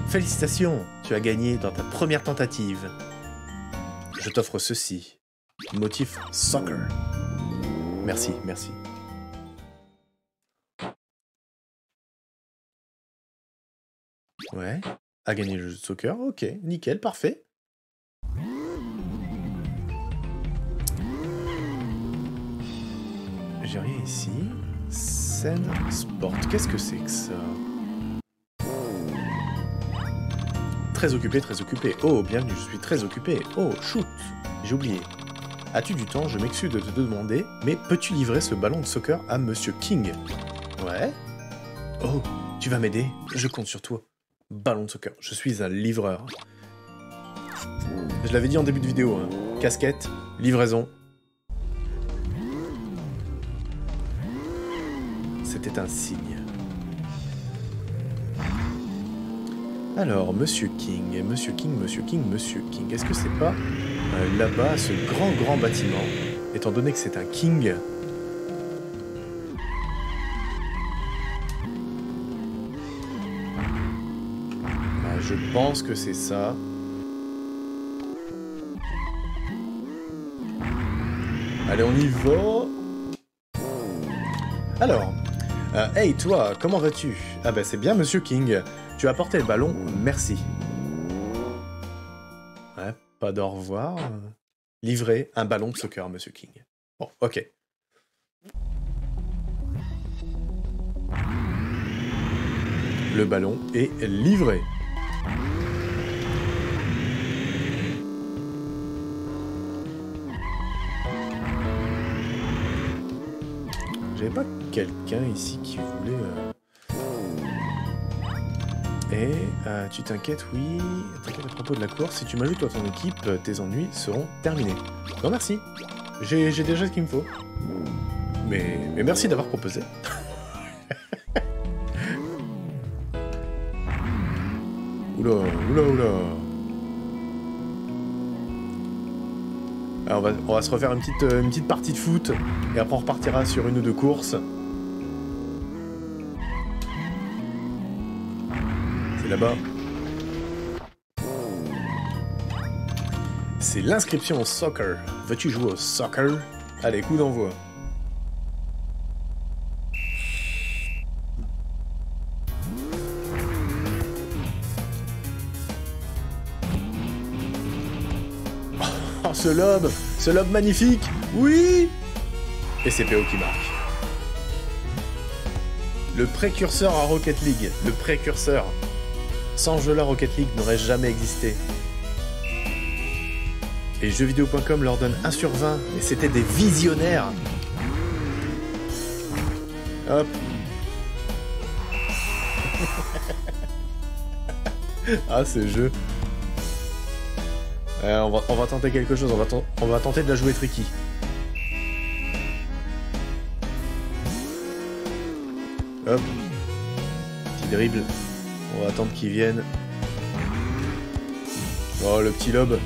Félicitations, tu as gagné dans ta première tentative. Je t'offre ceci. Motif soccer. Merci, merci. Ouais. A gagné le jeu de soccer. Ok, nickel, parfait. J'ai rien ici. Scène sport. Qu'est-ce que c'est que ça? Très occupé, très occupé. Oh, bienvenue, je suis très occupé. Oh, shoot J'ai oublié. As-tu du temps? Je m'excuse de te demander, mais peux-tu livrer ce ballon de soccer à Monsieur King? Ouais. Oh, tu vas m'aider Je compte sur toi. Ballon de soccer, je suis un livreur. Je l'avais dit en début de vidéo, hein. casquette, livraison. C'était un signe. Alors, Monsieur King, Monsieur King, Monsieur King, Monsieur King. Est-ce que c'est pas euh, là-bas, ce grand, grand bâtiment Étant donné que c'est un King... Bah, je pense que c'est ça. Allez, on y va Alors, euh, hey toi, comment vas-tu? Ah bah c'est bien Monsieur King. Tu as apporté le ballon, merci. Ouais, pas d'au revoir. Livré un ballon de soccer, Monsieur King. Bon, ok. Le ballon est livré. J'avais pas quelqu'un ici qui voulait... Euh... Et euh, tu t'inquiètes, oui. T'inquiète à propos de la course, si tu m'ajoutes à ton équipe, tes ennuis seront terminés. Non, merci. J'ai déjà ce qu'il me faut. Mais, merci d'avoir proposé. oula, oula, oula. Alors on, va, se refaire une petite, une petite partie de foot, et après on repartira sur une ou deux courses. Là-bas. C'est l'inscription au soccer. Veux-tu jouer au soccer? Allez, coup d'envoi. Oh, ce lob Ce lob magnifique Oui Et c'est PO qui marque. Le précurseur à Rocket League. Le précurseur. Sans jeu-là, Rocket League n'aurait jamais existé. Et jeuxvideo.com leur donne 1 sur 20, mais c'était des visionnaires Hop Ah, ce jeu on, va, on, va, tenter quelque chose, on va, on va tenter de la jouer tricky. Hop Petit dribble. Attendre qu'ils viennent. Oh, le petit lobe.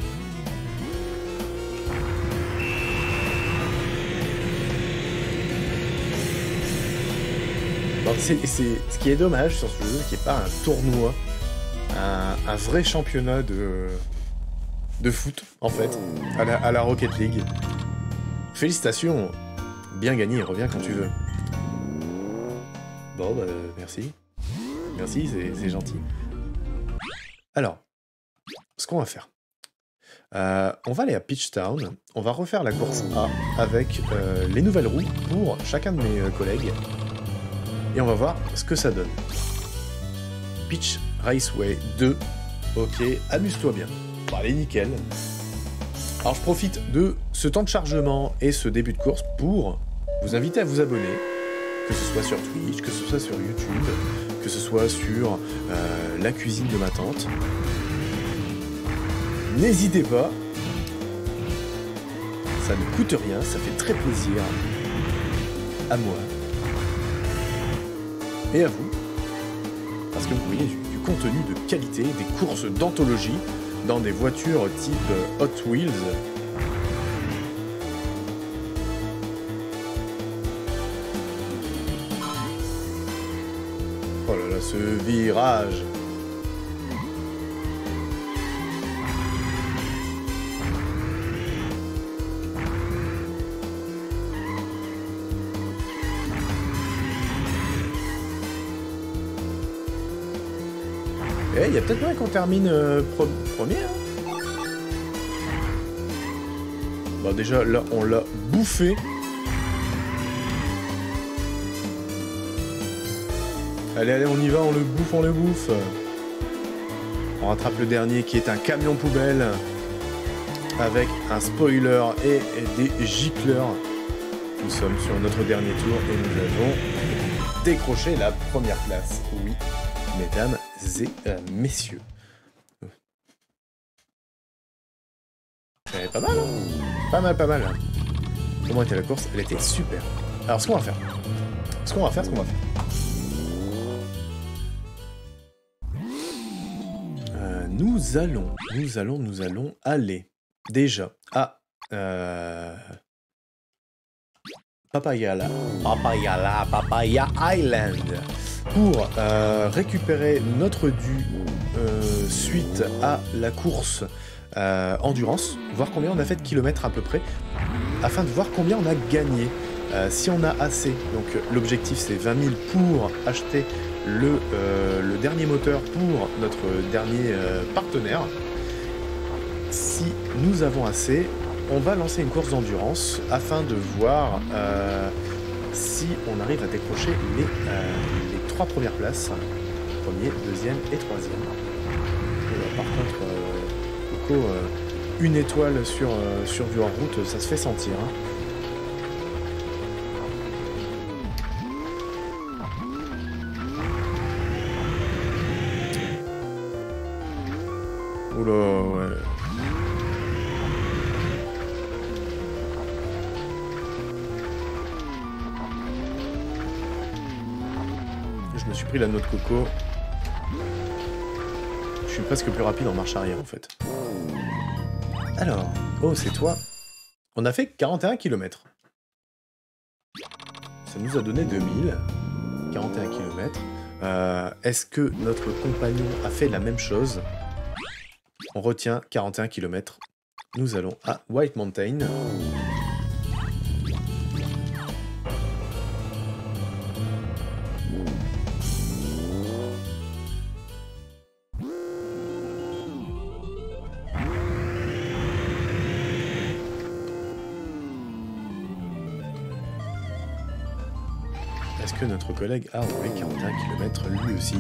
c'est, ce qui est dommage sur ce jeu, qui n'est pas un tournoi, un, vrai championnat de, de foot, en fait, à la, à la Rocket League. Félicitations, bien gagné, reviens quand tu veux. Bon, bah, merci. Merci, c'est gentil. Alors, ce qu'on va faire. Euh, on va aller à Peach Town, on va refaire la course A avec euh, les nouvelles roues pour chacun de mes euh, collègues. Et on va voir ce que ça donne. Peach Raceway 2. Ok, amuse-toi bien. Bon, allez, nickel. Alors je profite de ce temps de chargement et ce début de course pour vous inviter à vous abonner, que ce soit sur Twitch, que ce soit sur YouTube, que ce soit sur euh, la cuisine de ma tante. N'hésitez pas, ça ne coûte rien, ça fait très plaisir à moi et à vous, parce que vous voyez du, contenu de qualité, des courses d'anthologie dans des voitures type Hot Wheels. Ce virage Eh, il y a peut-être moyen qu'on termine euh, premier. Hein. Bon, déjà, là, on l'a bouffé. Allez, allez, on y va, on le bouffe, on le bouffe. On rattrape le dernier qui est un camion poubelle avec un spoiler et, des gicleurs. Nous sommes sur notre dernier tour et nous avons décroché la première place. Oui, mesdames et euh, messieurs. pas mal, hein? Pas mal, pas mal. Comment était la course? Elle était super. Alors, ce qu'on va faire. Ce qu'on va faire, ce qu'on va faire. Nous allons, nous allons, nous allons aller déjà à euh, Papayala. Papayala, Papaya Island pour euh, récupérer notre dû euh, suite à la course endurance, voir combien on a fait de kilomètres à peu près, afin de voir combien on a gagné. si on a assez, donc l'objectif c'est 20 000 pour acheter le, le, dernier moteur pour notre dernier partenaire. Si nous avons assez, on va lancer une course d'endurance afin de voir si on arrive à décrocher les, première place. Premier, deuxième et troisième. par contre, euh, euh, une étoile sur, euh, sur du hors-route, ça se fait sentir. Hein. Ouais. pris la noix de coco. Je suis presque plus rapide en marche arrière en fait. Alors, oh c'est toi. On a fait 41 km. Ça nous a donné 2000. 41 km. Est-ce que notre compagnon a fait la même chose? On retient 41 km. Nous allons à White Mountain. notre collègue a roulé 41 km lui aussi?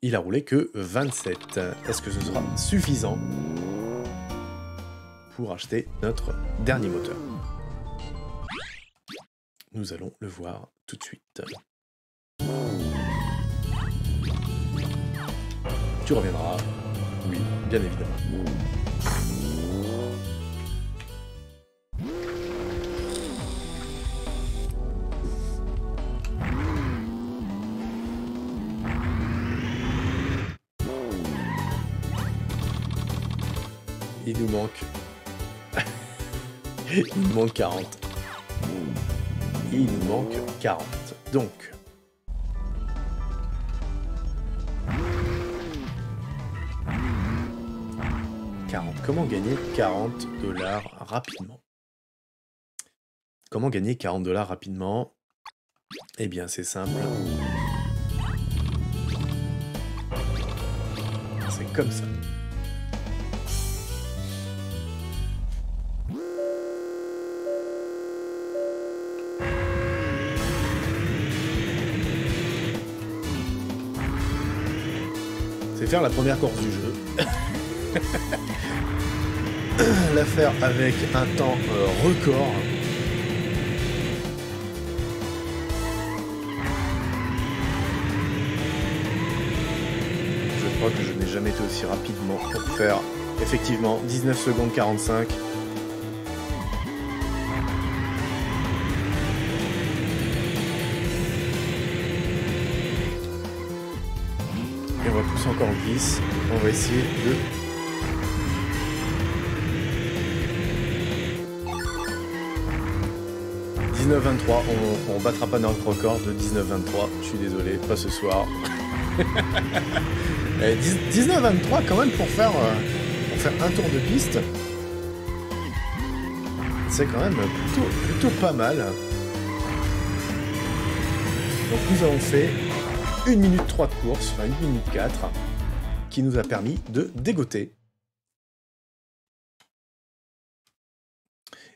Il a roulé que 27. Est-ce que ce sera suffisant pour acheter notre dernier moteur? Nous allons le voir tout de suite. Tu reviendras? Oui, bien évidemment. Il nous manque... Il nous manque 40. Il nous manque 40. Donc... Comment gagner 40 dollars rapidement? Comment gagner 40 dollars rapidement? Eh bien, c'est simple. C'est comme ça. Faire la première course du jeu. la faire avec un temps euh, record. Je crois que je n'ai jamais été aussi rapidement pour faire effectivement 19 secondes 45. Encore en glisse. On va essayer de 19-23, on, on, battra pas notre record de 19-23, je suis désolé, pas ce soir. 19-23 eh, quand même pour faire, euh, pour faire un tour de piste. C'est quand même plutôt, plutôt pas mal. Donc nous avons fait 1 minute 3 de course, enfin 1 minute 4, qui nous a permis de dégoter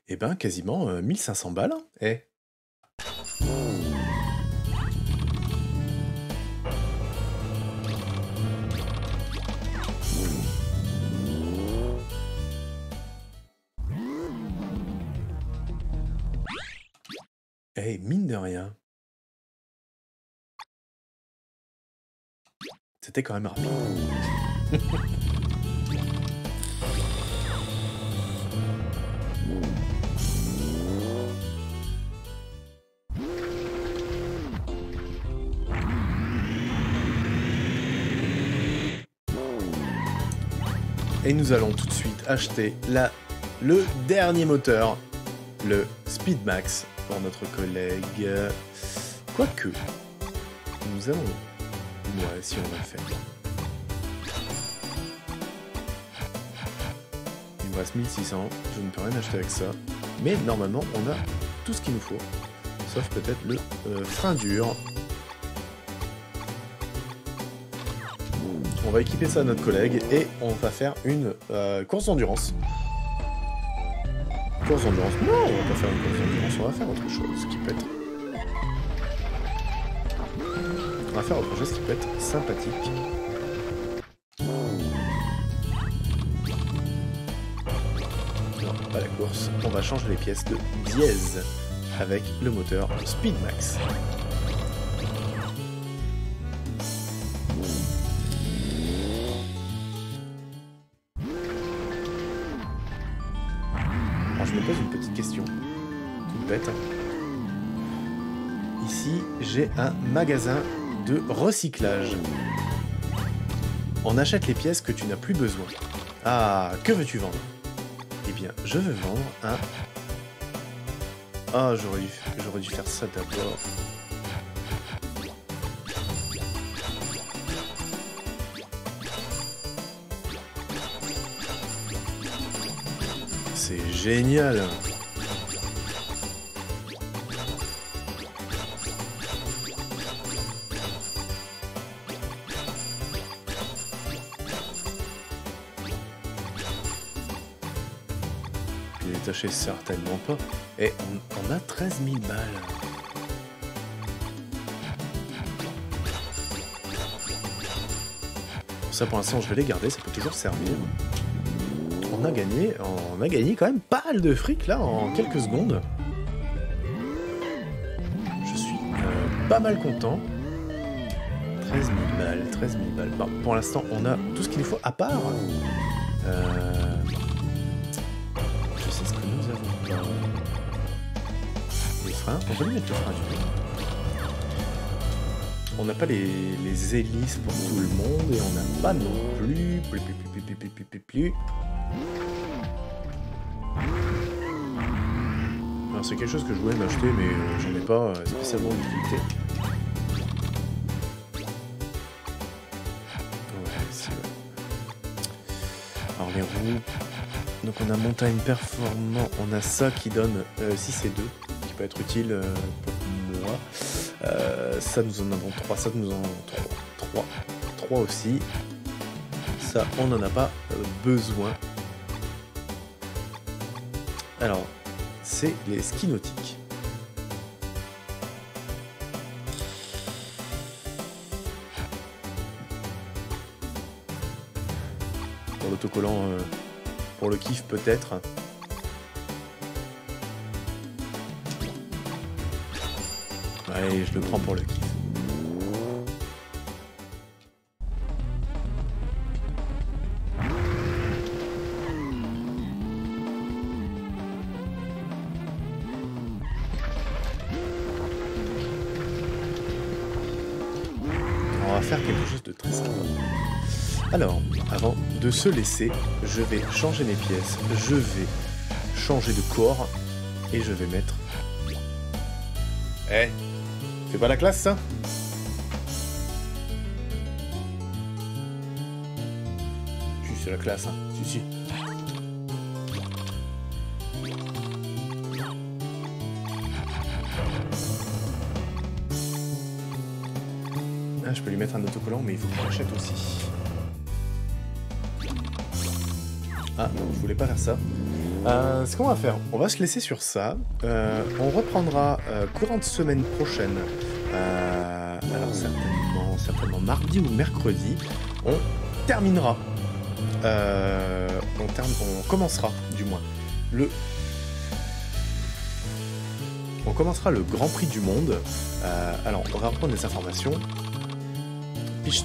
Eh ben, quasiment 1500 euh, balles. Eh. Eh, mine de rien. C'était quand même rapide. Et nous allons tout de suite acheter la, le dernier moteur, le Speedmax, pour notre collègue. Quoique, nous allons... Ouais, si on va le faire. Il me reste 1600, je ne peux rien acheter avec ça. Mais normalement, on a tout ce qu'il nous faut. Sauf peut-être le euh, frein dur On va équiper ça à notre collègue et on va faire une euh, course d'endurance. Course d'endurance Non, on va pas faire une course d'endurance, on va faire autre chose qui peut être... faire autre chose qui peut être sympathique. Non, pas la course. On va changer les pièces de dièse avec le moteur Speedmax. j'ai un magasin recyclage. On achète les pièces que tu n'as plus besoin. Ah, que veux-tu vendre? Eh bien, je veux vendre un... Ah, j'aurais dû, dû faire ça d'abord. C'est génial certainement pas. Et on, a 13 000 balles. Ça pour l'instant je vais les garder, ça peut toujours servir. On a gagné, on a gagné quand même pas mal de fric là en quelques secondes. Je suis euh, pas mal content. 13 000 balles, 13 000 balles. pour l'instant, on a tout ce qu'il faut, à part... Euh, ah, les freins. On peut mettre le frein On n'a pas les, les, hélices pour tout le monde et on n'a pas non plus. Plus, c'est quelque chose que je voulais m'acheter, mais euh, j'en ai pas euh, spécialement d'utilité. Ah, Alors les roues, donc on a montagne performant, on a ça qui donne 6 et 2, qui peut être utile euh, pour moi. Euh, ça nous en avons 3, ça nous en avons 3. 3, 3 aussi. Ça, on n'en a pas euh, besoin. Alors, c'est les skis nautiques. Pour l'autocollant, euh, pour le kiff peut-être. Allez, je le prends pour le kiff. De se laisser, je vais changer mes pièces, je vais changer de corps et je vais mettre... Eh C'est pas la classe ça Si, c'est la classe, hein. Si, si. Ah, je peux lui mettre un autocollant, mais il faut que je l'achète aussi. Ah, je voulais pas faire ça. Euh, ce qu'on va faire, on va se laisser sur ça. Euh, on reprendra euh, courante semaine prochaine. Alors certainement, certainement mardi ou mercredi. On terminera. On, commencera, du moins, le. On commencera le Grand Prix du Monde. Alors, on va reprendre les informations. Peach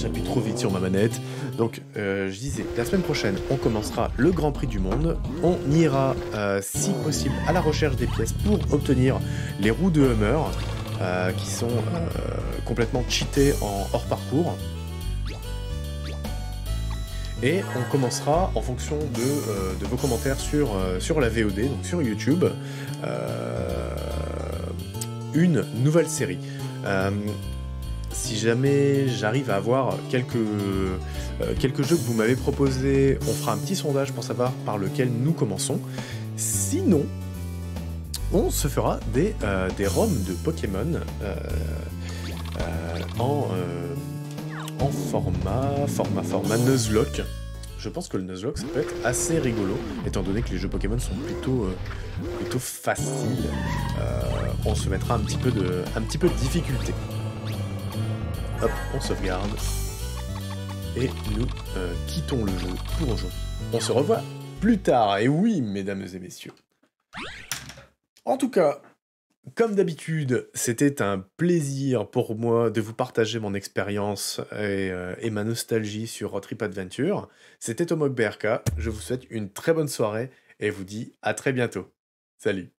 J'appuie trop vite sur ma manette. Donc, euh, je disais, la semaine prochaine, on commencera le Grand Prix du Monde. On ira, euh, si possible, à la recherche des pièces pour obtenir les roues de Hummer, euh, qui sont complètement cheatées en hors parcours. Et on commencera, en fonction de, vos commentaires sur, la VOD, donc sur YouTube, une nouvelle série. Si jamais j'arrive à avoir quelques, euh, quelques jeux que vous m'avez proposés, on fera un petit sondage pour savoir par lequel nous commençons. Sinon, on se fera des, euh, des ROM de Pokémon euh, euh, en, en format, format, format Nuzlocke. Je pense que le Nuzlocke, ça peut être assez rigolo, étant donné que les jeux Pokémon sont plutôt, plutôt faciles. On se mettra un petit peu de, un petit peu de difficulté. Hop, on sauvegarde. Et nous euh, quittons le jeu pour aujourd'hui. On se revoit plus tard. Et oui, mesdames et messieurs. En tout cas, comme d'habitude, c'était un plaisir pour moi de vous partager mon expérience et, euh, ma nostalgie sur Road Trip Adventure. C'était Tomok BRK. Je vous souhaite une très bonne soirée et vous dis à très bientôt. Salut